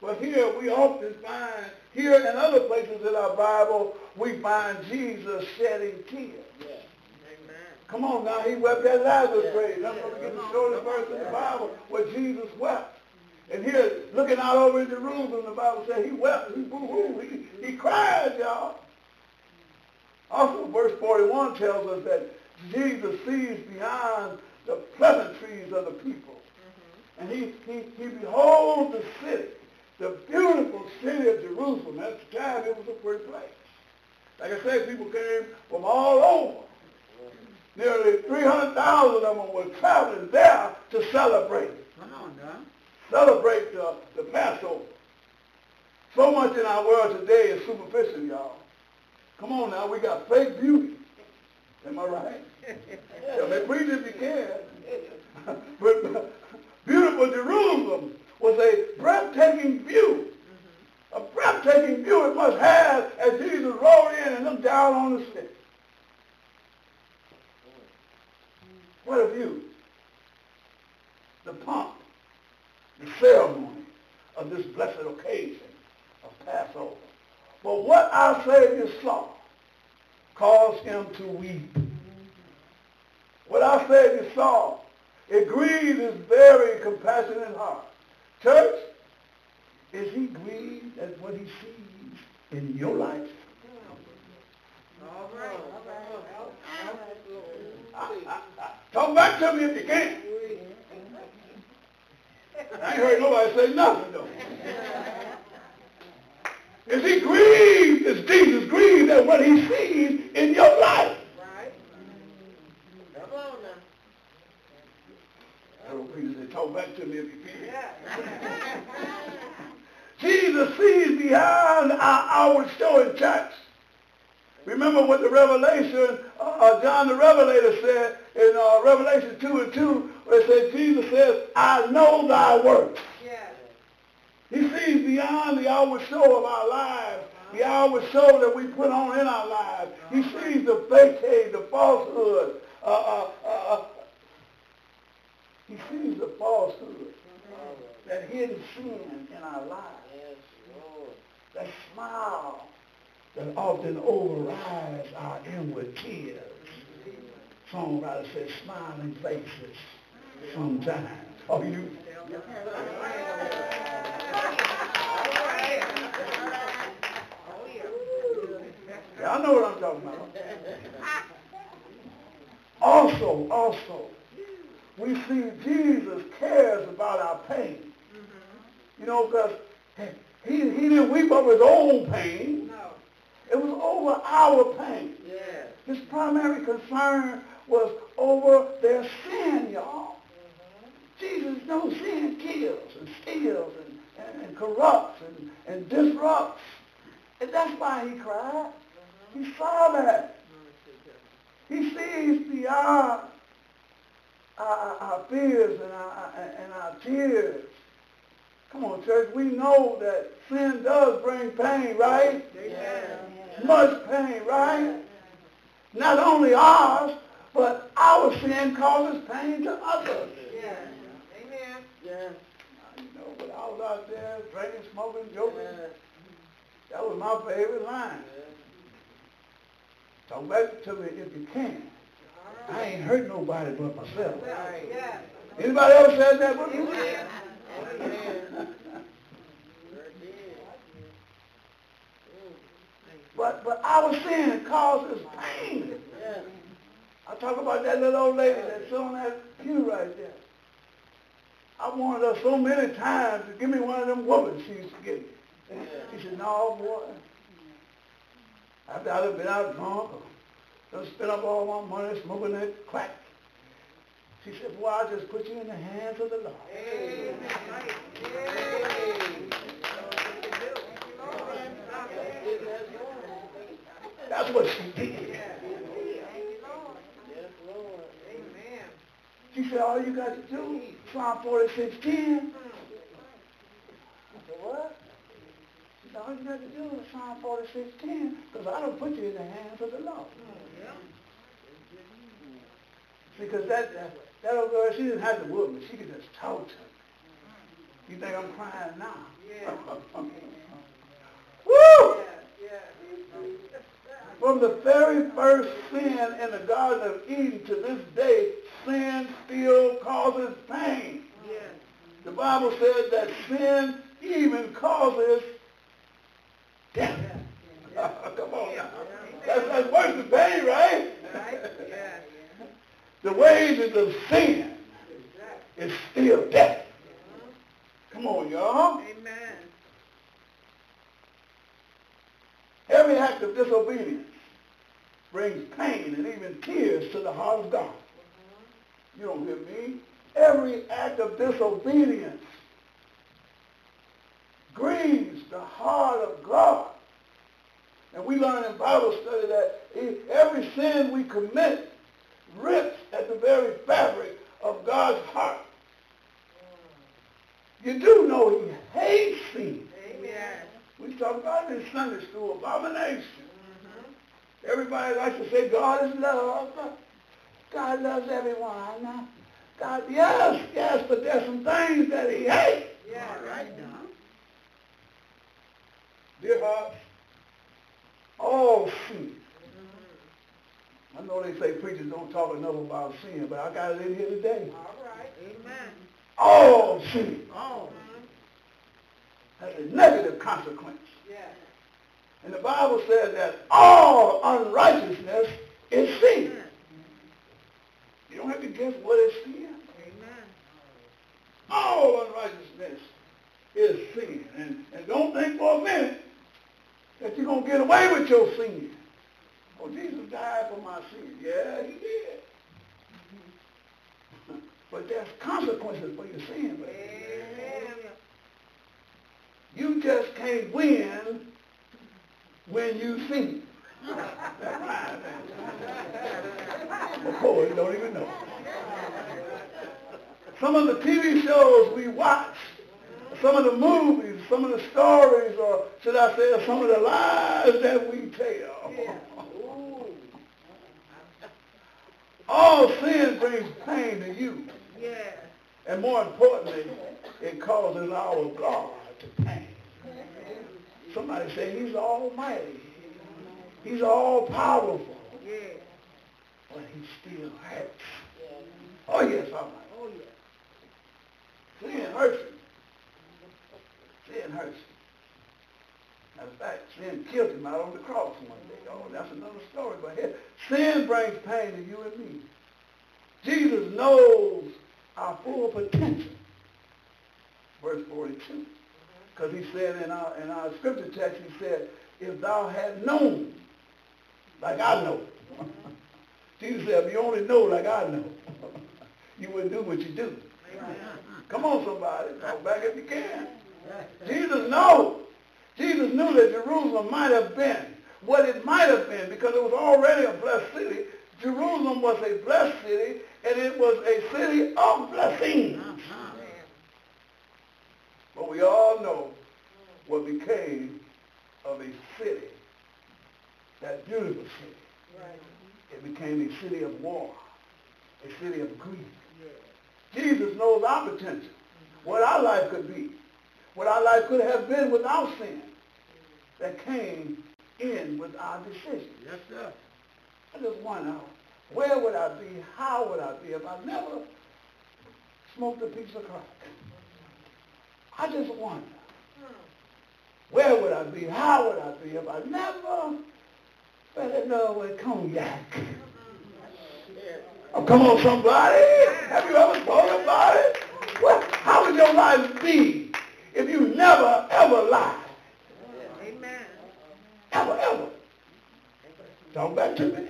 Speaker 1: But here we often find, here and other places in our Bible, we find Jesus shedding tears. Come on now, he wept at Lazarus'
Speaker 2: Yeah.
Speaker 1: grave. That's what we get the shortest verse in the Bible where Jesus wept. And here, looking out over in Jerusalem, the Bible says he wept, he boo-hoo, he, he cried, y'all. Also, verse 41 tells us that Jesus sees beyond the pleasantries of the people. And he, he, he beholds the city, the beautiful city of Jerusalem. At the time, it was a pretty place. Like I said, people came from all over. Nearly 300,000 of them were traveling there to celebrate,
Speaker 2: Come on
Speaker 1: celebrate the, the Passover. So much in our world today is superficial, y'all. Come on now, we got fake beauty. Am I right? Yeah, they preach if you can. but beautiful Jerusalem was a breathtaking view. Mm-hmm. A breathtaking view it must have as Jesus rode in and looked down on the city. What a view. The pomp, the ceremony of this blessed occasion of Passover. But what our Savior saw caused him to weep. Mm-hmm. What our Savior saw, it grieved his very compassionate heart. Church, is he grieved at what he sees in your life?
Speaker 5: All right.
Speaker 1: Talk back to me if you can. I ain't heard nobody say nothing though. Is he grieved? Is Jesus grieved at what he sees in your life?
Speaker 5: Right. Come on now.
Speaker 1: I don't Peter say, talk back to me if you can. Jesus sees behind our outward show in church. Remember what the Revelation, uh, uh, John the Revelator said in uh, Revelation 2 and 2, where it said, Jesus says, I know thy works. He sees beyond the outward show of our lives, the outward show that we put on in our lives. He sees the facade, the falsehood. Uh, uh, uh, he sees the falsehood, that hidden sin in our lives,
Speaker 5: Yes, Lord.
Speaker 1: that smile that often overrides our inward tears. Songwriter says, smiling faces sometimes. Oh, you.
Speaker 5: Yeah,
Speaker 1: I know what I'm talking about. Also, also, we see Jesus cares about our pain. You know, because he, he didn't weep over his own pain.
Speaker 5: No.
Speaker 1: It was over our pain.
Speaker 5: Yes.
Speaker 1: His primary concern was over their sin, y'all. Mm-hmm. Jesus knows sin kills and steals and, and, and corrupts and, and disrupts. And that's why he cried. Mm-hmm. He saw that. Mm-hmm. He sees beyond our, our, our fears and our, and our tears. Come on, church. We know that sin does bring pain, right?
Speaker 5: Yes.
Speaker 1: Much pain, right? Not only ours, but our sin causes pain to others.
Speaker 5: Yes. Amen. Yes.
Speaker 1: You know, when I was out there drinking, smoking, joking,
Speaker 5: Yes.
Speaker 1: that was my favorite line. Talk back to me if you can. I ain't hurt nobody but myself.
Speaker 5: Right. Yes.
Speaker 1: Anybody else said that but me? But but our sin causes pain. I talk about that little old lady that's on that pew right there. I wanted her so many times to give me one of them women she used to give me. She said, no, boy. After I'd have been out drunk done spent up all my money smoking that crack. She said, boy, I'll just put you in the hands of the Lord.
Speaker 5: Amen.
Speaker 1: That's what she did. She said, all you got to do, Psalm 46, 10. I what? She said, all you got to do is Psalm 46, 10, because I don't put you in the hands of the Lord. Because that, that, that old girl, she didn't have to whoop me. She could just talk to me. You think I'm crying now?
Speaker 5: Yeah.
Speaker 1: Woo!
Speaker 5: Yes, yes.
Speaker 1: From the very first sin in the Garden of Eden to this day, sin still causes pain.
Speaker 5: Yes.
Speaker 1: The Bible says that sin even causes death. Come on now. That's, that's worse than pain, right?
Speaker 5: Right?
Speaker 1: The wages of sin is still death. Uh-huh. Come on, y'all.
Speaker 5: Amen.
Speaker 1: Every act of disobedience brings pain and even tears to the heart of God. Uh-huh. You don't hear me? Every act of disobedience grieves the heart of God. And we learn in Bible study that every sin we commit rips at the very fabric of God's heart. You do know he hates sin.
Speaker 5: Amen.
Speaker 1: We talk about in Sunday school, abomination. Mm-hmm. Everybody likes to say God is love. God loves everyone. God, yes, yes, but there's some things that he hates.
Speaker 5: Yeah, right now.
Speaker 1: dear hearts, all sin. I know they say preachers don't talk enough about sin, but I got it in here today.
Speaker 5: All right. Amen.
Speaker 1: All sin
Speaker 2: Oh,
Speaker 1: has a negative consequence.
Speaker 5: Yes.
Speaker 1: And the Bible says that all unrighteousness is sin. You don't have to guess what is sin.
Speaker 5: Amen.
Speaker 1: All unrighteousness is sin. And, and don't think for a minute that you're going to get away with your sin. Oh, Jesus died for my sins. Yeah, he did. but there's consequences for your sin.
Speaker 5: Amen.
Speaker 1: You just can't win when you sin. Right. The poets don't even know. Some of the TV shows we watch, some of the movies, some of the stories, or should I say, some of the lies that we tell.
Speaker 5: Ooh.
Speaker 1: All sin brings pain to you.
Speaker 5: Yes.
Speaker 1: And more importantly, it causes our God to pain. Somebody say he's almighty. He's all powerful.
Speaker 5: Yeah.
Speaker 1: But he still hurts. Oh yes, right.
Speaker 5: Oh, yes.
Speaker 1: Sin hurts him. Sin hurts him. Matter of fact, sin killed him out on the cross one day. Oh, that's another story. But here, sin brings pain to you and me. Jesus knows our full potential. Verse 42. Because he said in our, in our scripture text, he said, if thou had known, like I know. Jesus said, if you only know like I know, you wouldn't do what you do. Come on, somebody. Talk back if you can. Jesus knows. Jesus knew that Jerusalem might have been what it might have been because it was already a blessed city. Jerusalem was a blessed city, and it was a city of blessings. But we all know what became of a city, that beautiful city.
Speaker 5: Right.
Speaker 1: It became a city of war, a city of grief.
Speaker 5: Yes.
Speaker 1: Jesus knows our potential, what our life could be, what our life could have been without sin that came in with our decisions.
Speaker 2: yes, sir.
Speaker 1: I just wonder, where would I be, how would I be if I never smoked a piece of crack? I just wonder, where would I be, how would I be if I never fell in love with cognac? Oh, come on, somebody. Have you ever thought about it? Well, how would your life be if you never, ever lied?
Speaker 5: Amen.
Speaker 1: Ever, ever. Talk back to me.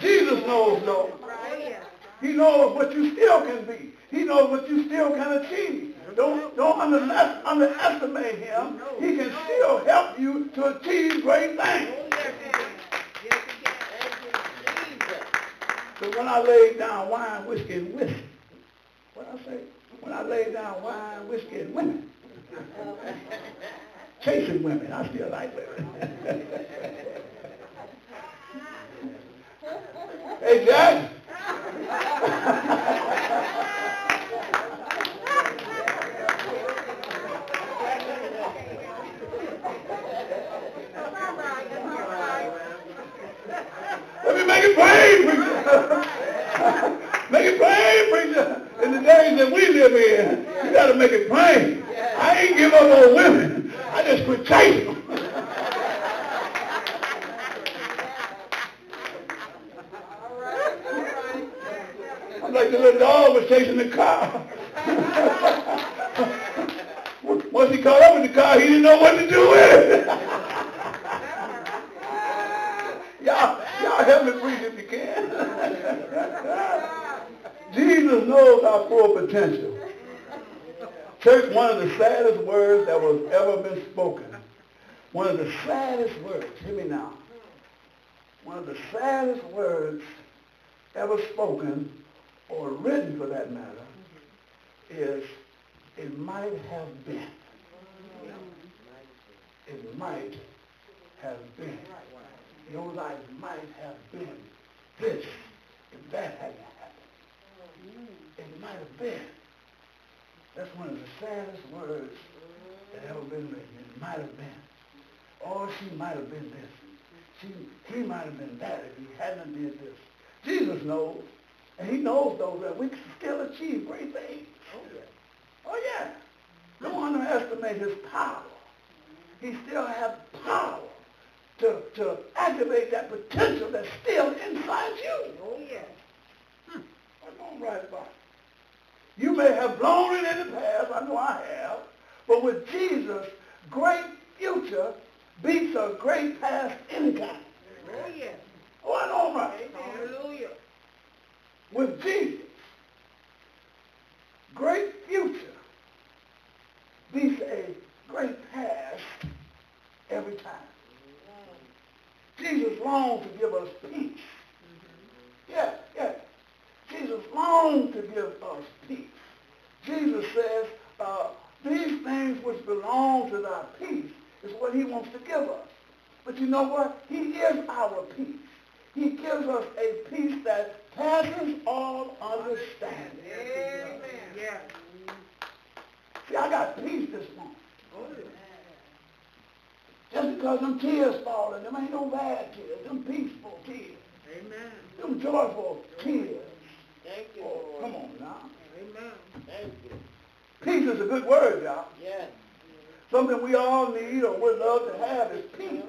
Speaker 1: Jesus knows, though. He knows what you still can be. He knows what you still can achieve. Don't, don't under, underestimate him. He can still help you to achieve great things. So when I laid down wine, whiskey, and whiskey, what I say? When I laid down wine, whiskey, and women, chasing women, I still like women. hey, Jack.
Speaker 4: that's all right, that's all right.
Speaker 1: Let me make it plain, preacher. make it plain, preacher. In days that we live in, you got to make it plain. I ain't give up on women. I just quit chasing them. I'm like the little dog was chasing the car. Once he caught up with the car, he didn't know what to do with it. y'all, y'all help me preach if you can. Jesus knows our full potential. Church, one of the saddest words that was ever been spoken. One of the saddest words, hear me now. One of the saddest words ever spoken or written for that matter is it might have been. It might have been. Your life might have been this if that hadn't happened. Might have been. That's one of the saddest words that ever been written. It might have been. Or she might have been this. She, he might have been that if he hadn't did this. Jesus knows. And he knows, though, that we can still achieve great things.
Speaker 2: Oh, yeah.
Speaker 1: Oh, yeah. Don't underestimate his power. He still has power to, to activate that potential that's still inside you.
Speaker 2: Oh, yeah. Hmm.
Speaker 1: I'm going right about it. You may have blown it in the past, I know I have, but with Jesus, great future beats a great past any kind.
Speaker 2: Oh, yeah.
Speaker 1: Oh, I know right.
Speaker 2: Hallelujah.
Speaker 1: With Jesus, great future beats a great past every time. Mm-hmm. Jesus longs to give us peace. Yeah, yeah. Jesus longs to give us peace. Jesus says, uh, these things which belong to thy peace is what he wants to give us. But you know what? He is our peace. He gives us a peace that passes all understanding.
Speaker 2: Amen. Yes.
Speaker 1: See, I got peace this morning. Just because them tears falling, them ain't no bad tears. Them peaceful tears.
Speaker 2: Amen.
Speaker 1: Them joyful tears.
Speaker 2: Thank you,
Speaker 1: Oh,
Speaker 2: Lord.
Speaker 1: come on now.
Speaker 2: Amen. Thank you.
Speaker 1: Peace is a good word, y'all.
Speaker 2: Yes.
Speaker 1: Something we all need or would love to have is peace.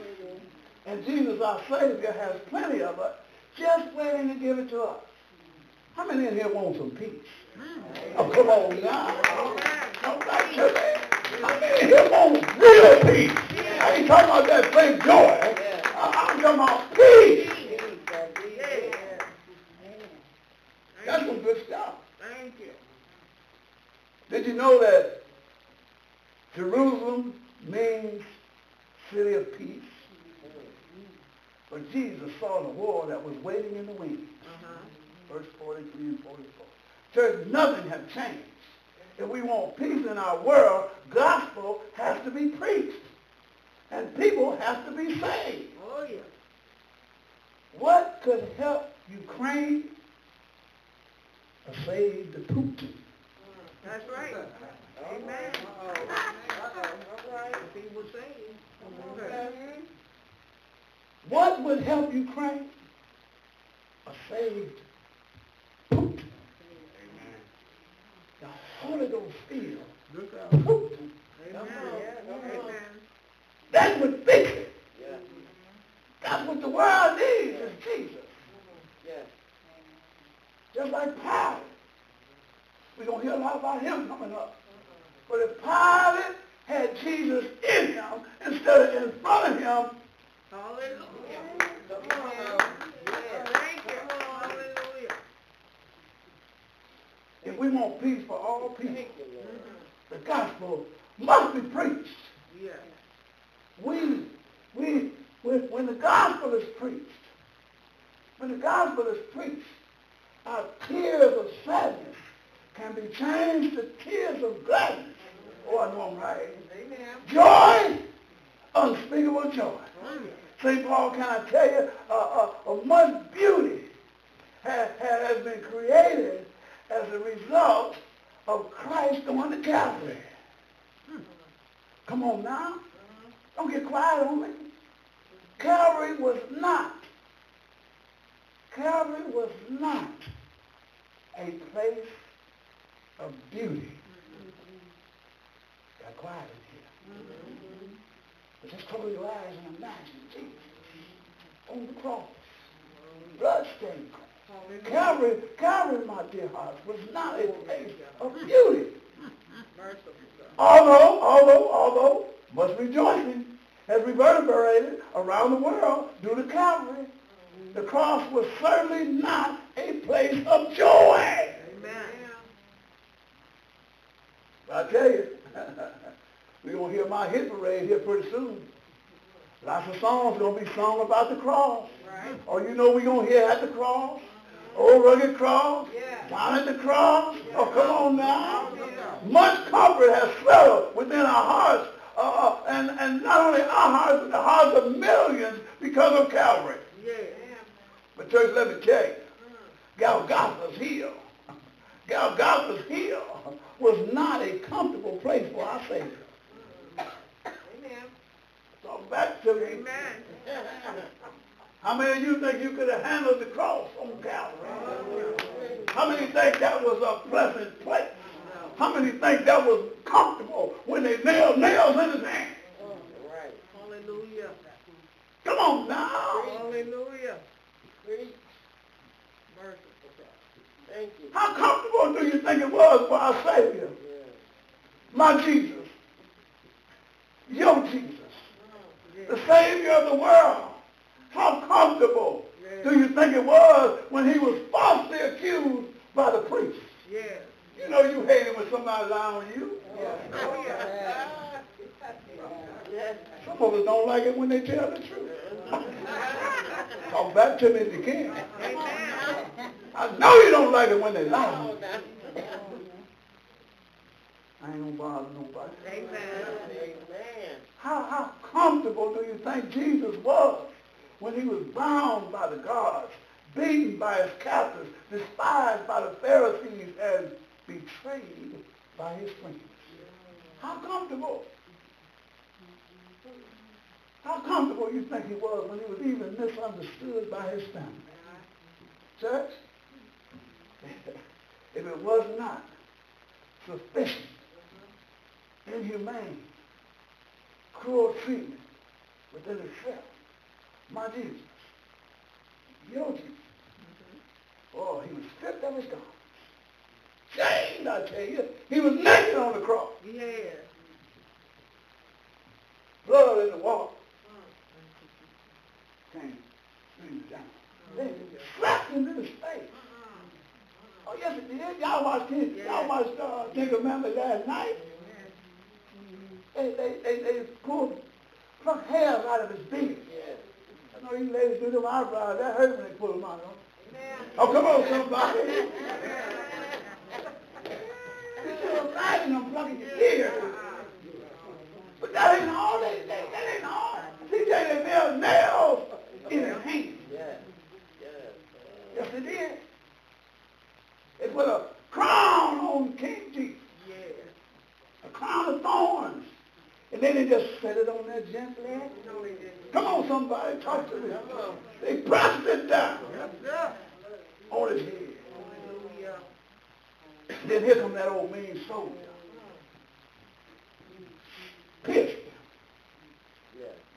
Speaker 1: And Jesus, our Savior, has plenty of it, just waiting to give it to us. How many in here want some peace? Mm. Oh, come on now. Come back to me. How many in here want real peace? I ain't talking about that fake joy. I'm talking about peace. That's some good stuff. Did you know that Jerusalem means city of peace? But Jesus saw the war that was waiting in the wings.
Speaker 2: Uh-huh.
Speaker 1: Verse 43 and 44. Church, nothing has changed. If we want peace in our world, gospel has to be preached. And people have to be saved.
Speaker 2: Oh, yeah.
Speaker 1: What could help Ukraine save the Putin?
Speaker 2: That's right. Amen. All right. People say. Okay.
Speaker 1: What would help Ukraine? A saved Putin. The Holy Ghost filled
Speaker 2: Look out.
Speaker 1: Putin.
Speaker 2: Amen. Amen.
Speaker 1: That would fix it. That's what the world needs is Jesus.
Speaker 2: Yes.
Speaker 1: Just like Pilate. We're going to hear a lot about him coming up. But if Pilate had Jesus in him instead of in front of him,
Speaker 2: Hallelujah. Come on. Thank you. Hallelujah.
Speaker 1: if we want peace for all people, the gospel must be preached.
Speaker 2: Yes.
Speaker 1: We, we, when the gospel is preached, when the gospel is preached, our tears of sadness can be changed to tears of gladness. Oh, I know I'm right.
Speaker 2: Amen.
Speaker 1: Joy, unspeakable joy. St. Paul, can I tell you, uh, uh, uh, much beauty has, has been created as a result of Christ going to Calvary. Come on now. Don't get quiet on me. Calvary was not, Calvary was not a place of beauty. Got quiet in here. But just close your eyes and imagine Jesus on the cross, bloodstained cross. Calvary, Calvary, my dear hearts, was not a place of beauty. Although, although, although, much rejoicing has reverberated around the world due to Calvary, the cross was certainly not a place of joy.
Speaker 2: Amen.
Speaker 1: I tell you, we're going to hear my hit parade here pretty soon. Lots of songs going to be sung about the cross.
Speaker 2: Right.
Speaker 1: Oh, you know we're going to hear at the cross? Oh, rugged cross?
Speaker 2: Yeah.
Speaker 1: Down at the cross? Oh, come on now.
Speaker 2: Yeah.
Speaker 1: Much comfort has settled within our hearts, uh, uh, and, and not only our hearts, but the hearts of millions because of Calvary.
Speaker 2: Yeah.
Speaker 1: But church, let me tell you, Golgotha's hill. Golgotha's hill was not a comfortable place for our Savior.
Speaker 5: Amen.
Speaker 1: So back to me.
Speaker 5: Amen.
Speaker 1: How many of you think you could have handled the cross on Calvary? How many think that was a pleasant place? How many think that was comfortable when they nailed nails in his hands?
Speaker 5: Right. Hallelujah.
Speaker 1: Come on now.
Speaker 5: Hallelujah. Preach. Merciful God. Thank you.
Speaker 1: How comfortable do you think it was for our Savior? My Jesus. Your Jesus. The Savior of the world. How comfortable do you think it was when he was falsely accused by the priests?
Speaker 5: Yes.
Speaker 1: You know you hate it when somebody lies on you.
Speaker 5: Oh. Yes.
Speaker 1: Oh, Some of us don't like it when they tell the truth. Talk back to me if you can. I know you don't like it when they lie. I ain't gonna bother nobody.
Speaker 5: Amen. Amen.
Speaker 1: How, how comfortable do you think Jesus was when he was bound by the guards, beaten by his captors, despised by the Pharisees, and betrayed by his friends? How comfortable? How comfortable you think he was when he was even misunderstood by his family? Church, if it was not sufficient, inhumane, cruel treatment within itself. My Jesus. Your Jesus. Oh, he was stripped of his garments. Chained, I tell you. He was naked on the cross.
Speaker 5: Yes.
Speaker 1: Blood in the water. Came streaming down. They slapped him in his face. Oh, yes, it did. Y'all watched it. Y'all watched uh, Jacob Member last night. They, they, they, they pulled, plucked hairs out of his beard. I know you ladies do them eyebrows. That hurt when they pull them out. Oh, come on, somebody. You should imagine them plucking your ears. But that ain't all. They, they, that ain't all. See, they they nailed nails in his hands.
Speaker 5: Yes. Yes.
Speaker 1: Yes, they did. They put a crown on King Jesus.
Speaker 5: Yes.
Speaker 1: a crown of thorns. And then they just set it on there gently.
Speaker 5: No.
Speaker 1: Come on, somebody, talk to me. They pressed it down
Speaker 5: Yes,
Speaker 1: on his head.
Speaker 5: Hallelujah.
Speaker 1: Then here come that old mean soldier. Pierced him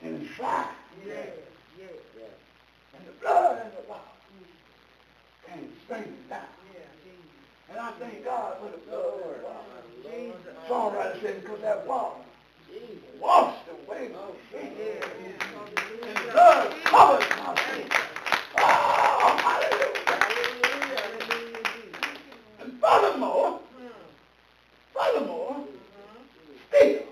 Speaker 1: in his side.
Speaker 5: Yes. Yes. Yes.
Speaker 1: And the blood and the water came streaming down.
Speaker 5: Yes.
Speaker 1: And I thank God for the blood the water.
Speaker 5: Jesus.
Speaker 1: Songwriter said because that
Speaker 5: Jesus.
Speaker 1: washed away my sin. And the blood covered my sin. Oh, hallelujah.
Speaker 5: Hallelujah.
Speaker 1: And furthermore, furthermore, still,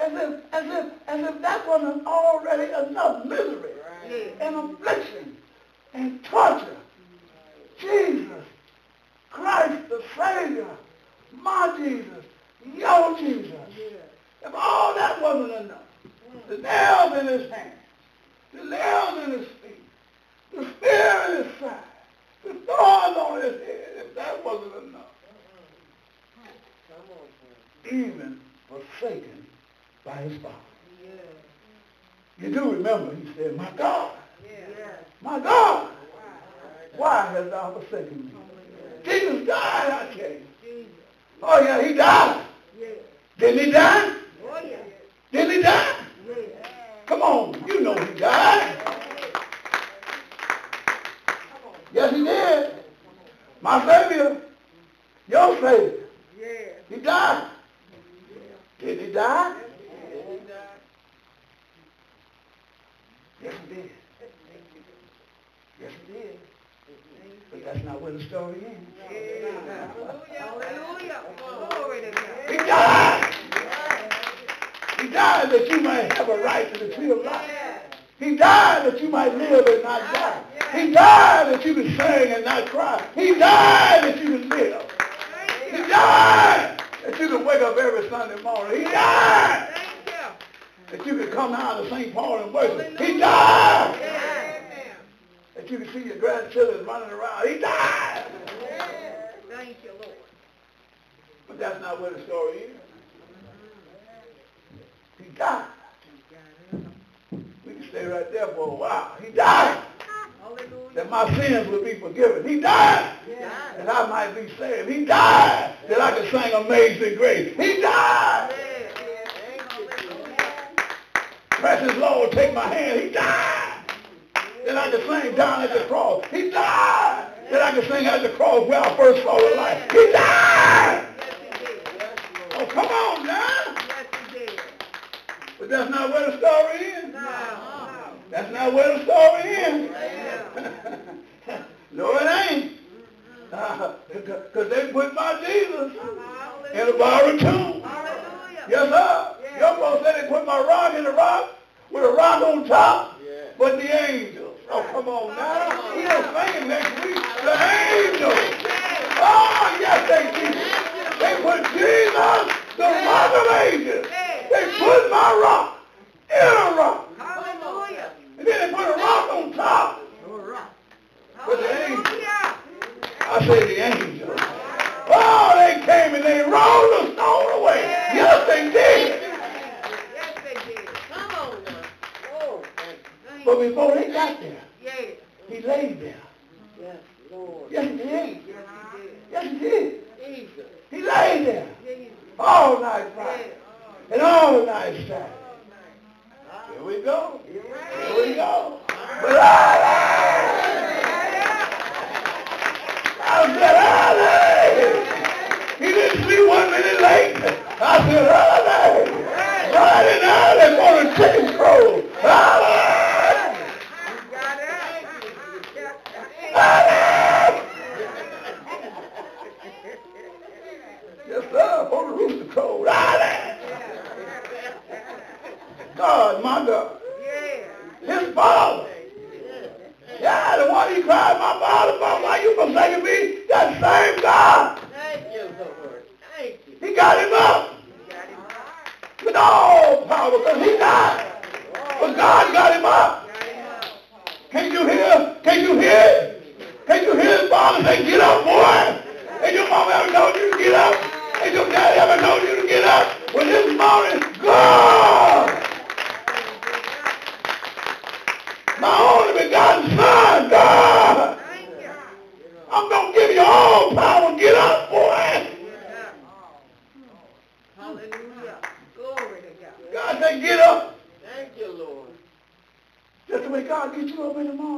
Speaker 1: as if, as if, as if that wasn't already enough misery and affliction and torture. Jesus, Christ the Savior, my Jesus, your Jesus.
Speaker 5: Yes.
Speaker 1: If all that wasn't enough, the nails in his hands, the nails in his feet, the spear in his side, the thorns on his head, if that wasn't enough,
Speaker 5: Come on, son.
Speaker 1: even forsaken by his Father. You do remember, he said, my God, my God, why hast thou forsaken me? Jesus died, I tell you. Oh yeah, he died. Didn't he die? Didn't he die? Come on, you know he died. Yes, he did. My Savior, your Savior, he died. Did he die? Yes, he did. Yes, he did. But that's not where the story ends.
Speaker 5: Hallelujah. Glory to
Speaker 1: He died. He died that you might have a right to the tree of life. He died that you might live and not die. Ah, he died that you could sing and not cry. He died that you could live. He died that you could wake up every Sunday morning. He died that you could come out of St. Paul and worship. He died You see your grandchildren running around. He died.
Speaker 5: Thank Thank you, Lord.
Speaker 1: But that's not where the story is. He died. We can stay right there for a while. He died that my sins would be forgiven. He died
Speaker 5: Yeah.
Speaker 1: that I might be saved. He died that I could sing Amazing Grace. He died. Precious Lord, take my hand. He died that I could sing down at the cross. He died that I could sing at the cross where I first saw the light. He died. Oh, come on now. But that's not where the story ends. That's not where the story ends. no, it ain't. Because they put my Jesus in a borrowed tomb. Yes, sir. Your folks said they put my rock in the rock with a rock on top. But the angels. Oh, come on now. We'll sing it next week. The angels. Oh, yes, they did. They put Jesus, the rock of ages. They put my rock in a rock. Hallelujah. And then they put a rock on top. But the angels. I say the angels. Oh, they came and they rolled the stone away. Yes, they did. But before they got there, he laid there.
Speaker 5: Yes, Lord.
Speaker 1: Yes, he did.
Speaker 5: Yes,
Speaker 1: Yes, he did.
Speaker 5: Jesus.
Speaker 1: He laid there
Speaker 5: Jesus.
Speaker 1: all night Friday and all night Saturday. Here we go. Here we go. But I, said, early. He didn't see one minute late. I said, early. Friday night, they're going chicken crow. Early. Yes, sir, for the rooster crow. God, my God. His father. Yeah, the one he cried, my father, Father, why you forsaking me? That same God.
Speaker 5: Thank you, Lord. Thank you.
Speaker 1: He got him up
Speaker 5: got him.
Speaker 1: with all power because he died. But God got him up.
Speaker 5: Up.
Speaker 1: Can you hear? Can you hear? Can you hear his father say, get up, boy? And your mama ever told you to get up? And your daddy ever told you to get up? Well, this morning, God, my only begotten son, God,
Speaker 5: Thank you.
Speaker 1: I'm going to give you all power. Get up, boy.
Speaker 5: Hallelujah. Glory to God.
Speaker 1: God said, get up.
Speaker 5: Thank you, Lord.
Speaker 1: Just the way God gets you up in the morning.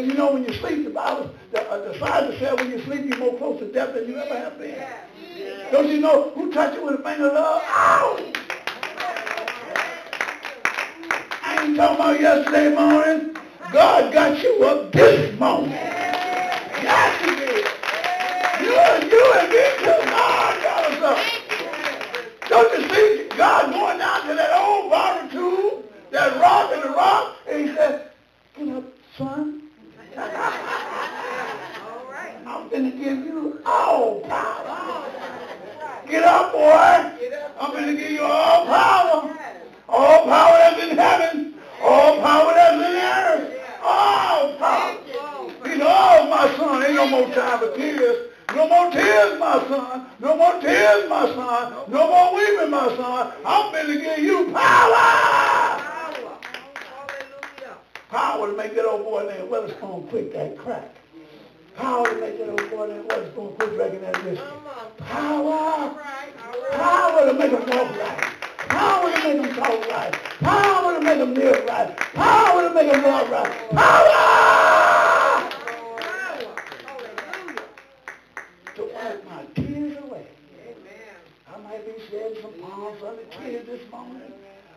Speaker 1: Because you know when you sleep, the Bible, the, uh, the science said when you sleep, you're more close to death than you ever have been.
Speaker 5: Yeah.
Speaker 1: Don't you know who touched you with a finger of love? Ow! I ain't talking about yesterday morning. God got you up this morning. Yes, he did. You and you and me too. God got us up. Don't you see God going down to that old borrowed tube, that rock and the rock, and he said, get up, son.
Speaker 5: All right.
Speaker 1: I'm going to give you all power. Get up, boy. I'm going to give you all power. All power that's in heaven. All power that's in earth. All power. Said, oh, my son, ain't no more time for tears. No more tears, my son. No more tears, my son. No more weeping, my son. I'm going to give you power.
Speaker 5: Power
Speaker 1: to make that old boy named Weatherspoon quit that crack. Power to make that old boy named Weatherspoon quit drinking that whiskey.
Speaker 5: Come on.
Speaker 1: Power.
Speaker 5: All right. All right.
Speaker 1: Power to make them walk right. Power to make them talk right. Power to make them live right. Power to make them love right. Power to wipe my tears away. I might be shedding some Palm Sunday tears this morning,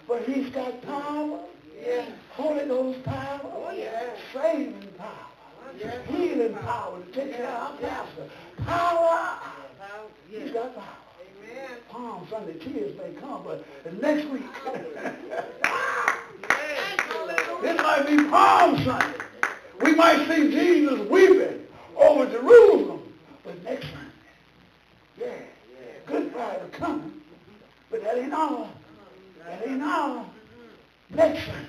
Speaker 1: but he's got power.
Speaker 5: Yes.
Speaker 1: Holy Ghost power.
Speaker 5: Oh, yes.
Speaker 1: Saving power. Healing power to take care of our pastor. Power. He's got power.
Speaker 5: Amen.
Speaker 1: Palm Sunday tears may come, but next week. It might be Palm Sunday. We might see Jesus weeping over Jerusalem, but next Sunday, yeah, Good Friday coming, but that ain't all. That ain't all. Next Sunday,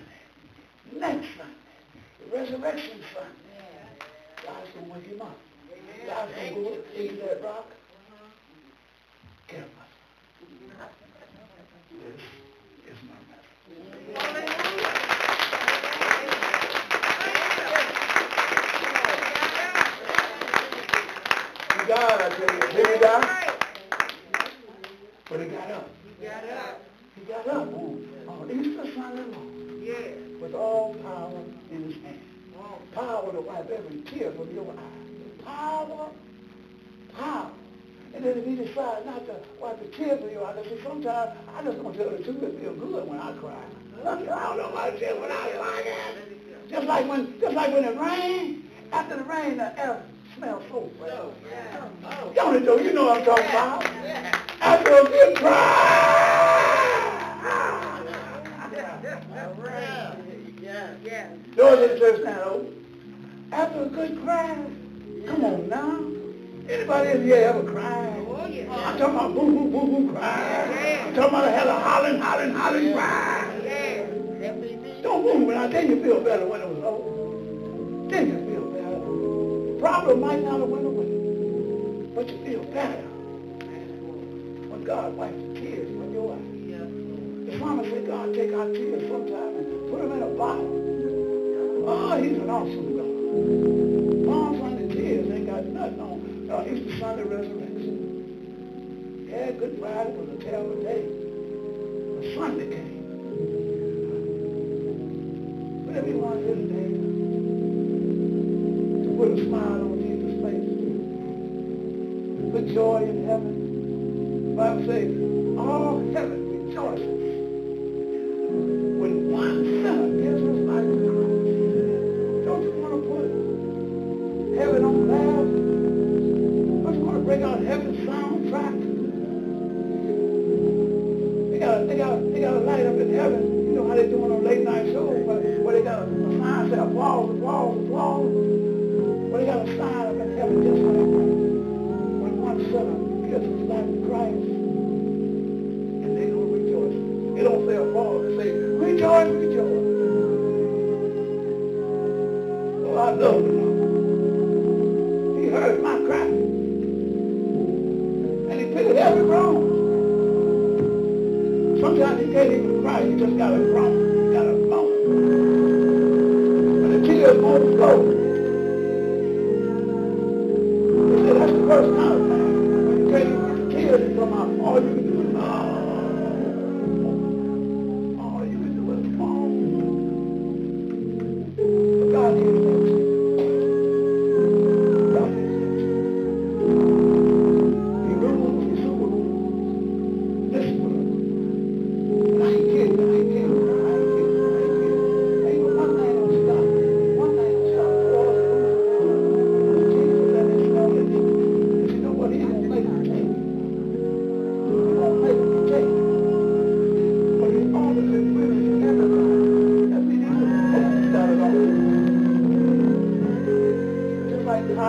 Speaker 1: next Sunday, the resurrection Sunday, God's going to wake him up. God's going gonna go up, see that rock? Get up. This is my message. He died, I tell you. Did he die? But he got up.
Speaker 5: Got up.
Speaker 1: He got up on, Easter Sunday morning
Speaker 5: Yes.
Speaker 1: with all power in his hand. Power to wipe every tear from your eye. Power, power. And then if he decides not to wipe the tears from your eye, because sometimes I just want to tell the truth, it feels good when I cry. I don't know about you when I cry. Just like when, just like when it rains. After the rain, the air smells so fresh.
Speaker 5: Oh, yeah.
Speaker 1: Don't it though? You know what I'm talking about.
Speaker 5: Yeah.
Speaker 1: After a good cry.
Speaker 5: All right.
Speaker 1: Yeah.
Speaker 5: Yes.
Speaker 1: Doors of the church now open. After a good cry, come on now. Anybody in here ever cried?
Speaker 5: Oh, yeah.
Speaker 1: I'm talking about boo boo boo boo cry. I'm talking about a hell of hollering, hollering, hollering cry.
Speaker 5: Definitely.
Speaker 1: Don't move it. I then you feel better when it was over. Then you feel better. Problem might not have went away, but you feel better when God wipes the tears from your eyes. The psalmist said, God, take our tears sometime and put them in a bottle. Oh, he's an awesome Palm Sunday tears ain't got nothing on uh, Easter Sunday resurrection. Yeah, Good Friday was a terrible day. But Sunday came. But everyone here today to put a smile on Jesus' face. Put joy in heaven. The Bible says, all heaven rejoices they got, a light up in heaven. You know how they do on late night show,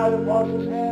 Speaker 1: Just like Pilate washed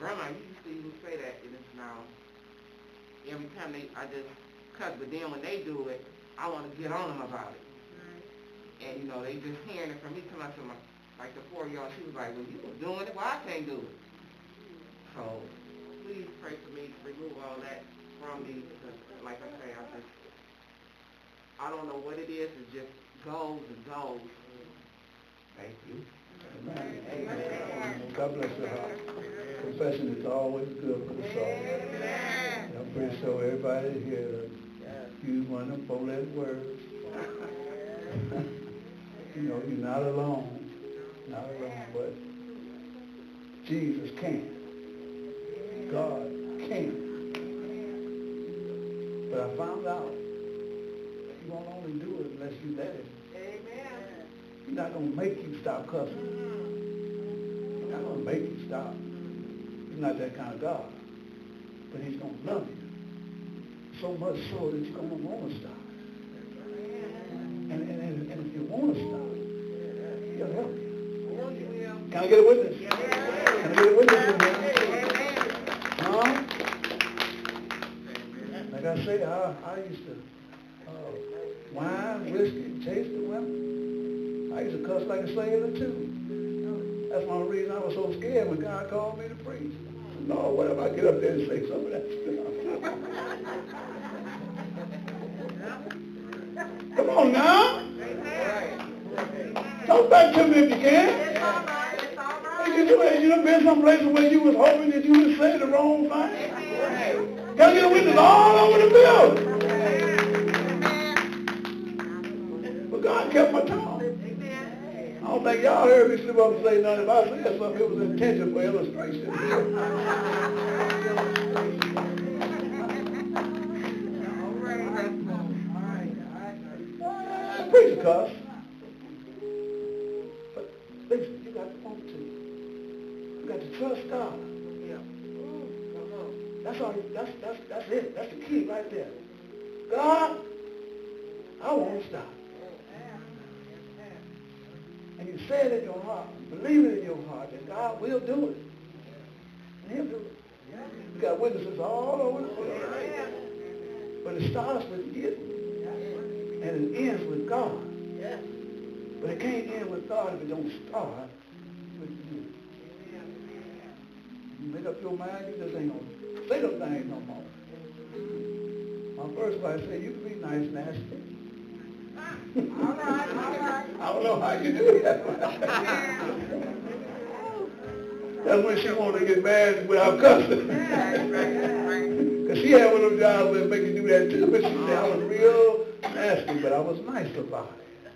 Speaker 5: Grandma, you used to even say that, and it's now, every time they, I just cuss, but then when they do it, I want to get on them about it. And, you know, they just hearing it from me, coming out to my, like the four y'all, she was like, well, you was doing it, well, I can't do it. So, please pray for me to remove all that from me, because, like I say, I just, I don't know what it is, it just goes and goes. Thank you. Amen. Amen.
Speaker 1: God bless your heart. Confession is always good for the soul. And I'm pretty sure everybody here use one of them four-letter words. you know, you're not alone. Not alone, but Jesus can. God can. But I found out you won't only do it unless you let him. He's not going to make you stop cussing. He's not going to make you stop. He's not that kind of God. But he's going to love you so much so that you're going to want to stop. And, and, and, and if you want to stop, he'll help you. Can I get a witness? Can I get a witness? Huh? Like I say, I, I used to uh, wine, whiskey, chase the women. I used to cuss like a sailor too. That's one reason I was so scared when God called me to preach. Lord, what if I get up there and say some of that stuff? Come on now. Talk back to me if you can.
Speaker 4: It's all right, it's all
Speaker 1: You know, you done been someplace where you was hoping that you would say the wrong thing. Gotta get a witness all over the building. But God kept my tongue. I don't think y'all heard me slip up and say nothing. If I said something, it was intended for illustration. Preach cuss. But listen, you got to want to. You got to trust God. That's all. That's that's that's it. That's the key right there. God, I won't stop. And you say it in your heart, believe it in your heart that God will do it. He'll do it. We got witnesses all over the world. But it starts with you. And it ends with God. But it can't end with God if it don't start with you. You make up your mind, you just ain't gonna say them things no more. My first wife said, you can be nice, nasty.
Speaker 4: All right, all right.
Speaker 1: I don't know how you do that. That's when she wanted to get married without cussing. Because she had one of them jobs that make you do that too, but she said I was real nasty, but I was nice about it.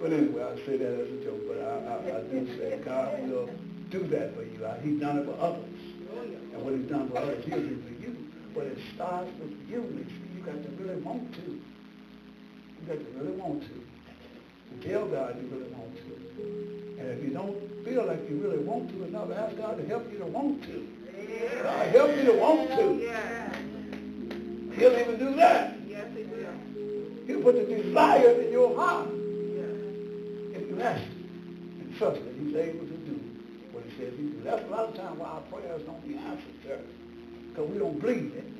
Speaker 1: But anyway, I say that as a joke, but I, I, I do say God will do that for you. Uh, he's done it for others. Oh, and what he's done for others, he'll do for you. But it starts with you. You got to really want to. That you really want to. And tell God you really want to. And if you don't feel like you really want to enough, ask God to help you to want to. God help you to want to. He'll even do that.
Speaker 5: Yes, he will.
Speaker 1: He'll put the desire in your heart. If you ask him and trust that he's able to do what he says he do. That's a lot of times why our prayers don't be answered, sir. Because we don't believe it.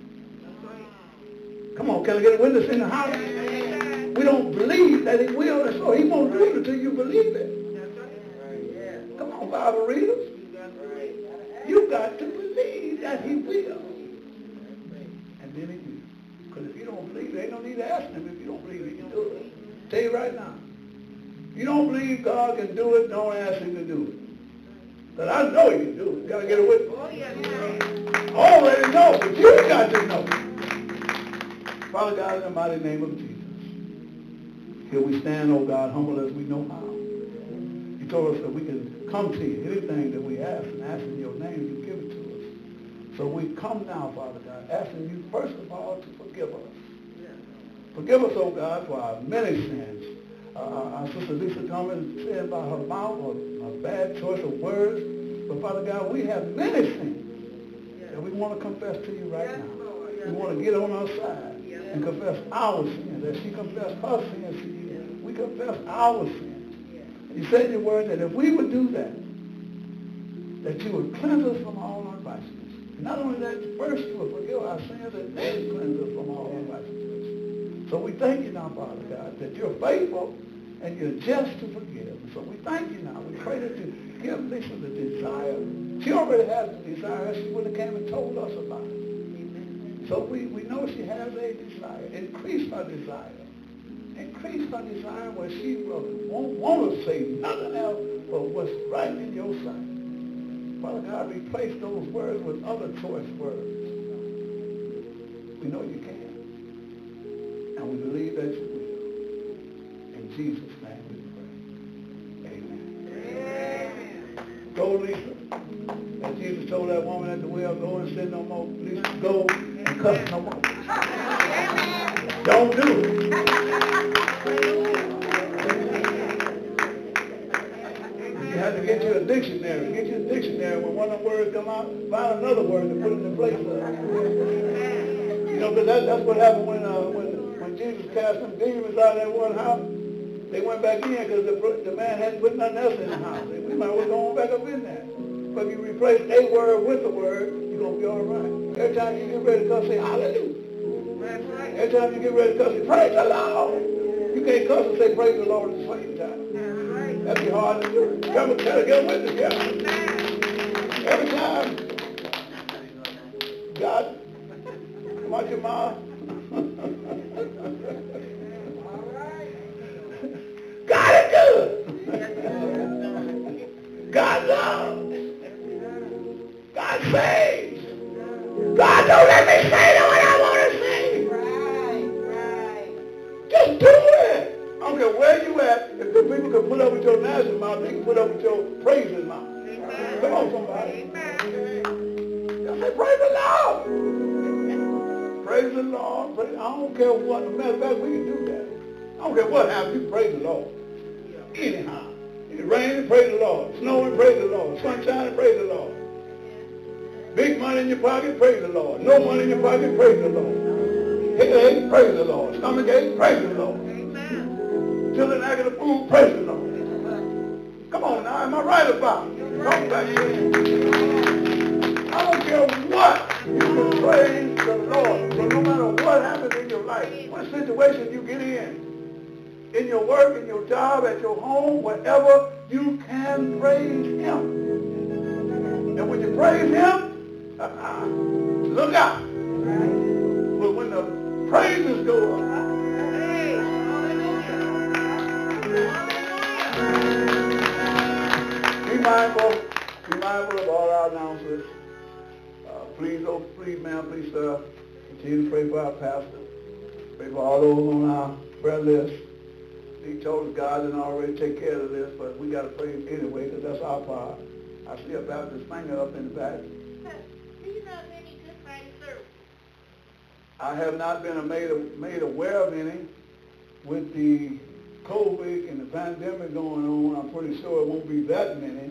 Speaker 1: Come on, can I get a witness in the house? We don't believe that he will, and so he won't do it until you believe it. Come on, Bible readers. You got to believe that he will. And then he will. Because if you don't believe, there ain't no need to ask him if you don't believe he can do it. Tell you right now. You don't believe God can do it, don't ask him to do it. But I know he can do it. Gotta get a witness. Oh, I already know, but you got to know. Father God, in the mighty name of Jesus. Here we stand, oh God, humble as we know how. You told us that we can come to you. Anything that we ask and ask in your name, you give it to us. So we come now, Father God, asking you first of all to forgive us. Forgive us, oh God, for our many sins. Uh, our sister Lisa Thomas said by her mouth a, a bad choice of words. But Father God, we have many sins that we want to confess to you right now. We want to get on our side and confess our sins. As she confessed her sins to you, we confess our sins. And you said in your word that if we would do that, that you would cleanse us from all unrighteousness. And not only that, first you would forgive our sins and then cleanse us from all unrighteousness. So we thank you now, Father God, that you're faithful and you're just to forgive. So we thank you now. We pray that you give Lisa the desire. She already has the desire. She would have came and told us about it. So we, we know she has a desire. Increase her desire. Increase her desire where she will, won't want to say nothing else but what's right in your sight. Father God, replace those words with other choice words. We know you can. And we believe that you will. In Jesus' name we pray. Amen. Amen. Go, Lisa. As Jesus told that woman at the well, go and sin no more. Lisa, go cuss no more. Don't do it. You have to get you a dictionary. Get you a dictionary. When one of the words come out, find another word to put in the place of. You know, because that, that's what happened when, uh, when, when Jesus cast them demons out of that one house. They went back in because the, the man hadn't put nothing else in the house. We might as well go back up in there. But if you replace a word with a word, you're going to be all right. Every time you get ready to cuss, say hallelujah. Every time you get ready to cuss, say praise the Lord. You can't cuss and say praise the Lord at the same time. That'd be hard to do. Come and tell get with it, yeah. Every time God come out your mouth. Home, you can praise him. And when you praise him, look out. But when the praises go up, be mindful, be mindful of all our announcements. Uh, please, oh, please, ma'am, please, sir, continue to pray for our pastor. Pray for all those on our prayer list. He told us God didn't already take care of this, but we got to pray anyway because that's our part. I see a Baptist finger up in the back.
Speaker 4: Do you know of any Good Friday service?
Speaker 1: I have not been made, made aware of any. With the COVID and the pandemic going on, I'm pretty sure it won't be that many.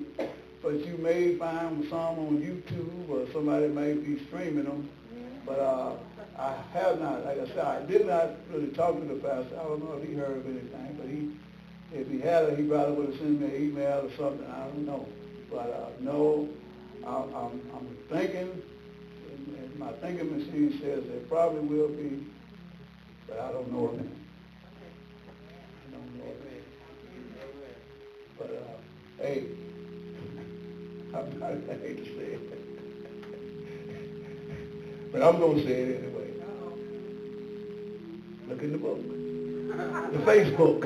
Speaker 1: But you may find some on YouTube or somebody may be streaming them. But uh, I have not, like I said, I did not really talk to the pastor. I don't know if he heard of anything, but he, if he had it, he probably would have sent me an email or something. I don't know. But uh, no, I, I'm, I'm thinking, and my thinking machine says there probably will be, but I don't know of any. I don't know. But uh, hey, I'm not, I hate to say it. But I'm going to say it Look in the book. The Facebook.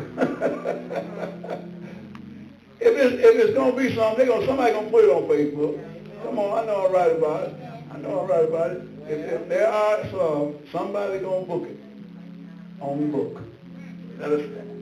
Speaker 1: if it's, if it's going to be something, gonna, somebody going to put it on Facebook. Come on, I know I write about it. I know I write about it. If, if there are some, somebody going to book it on book. Understand?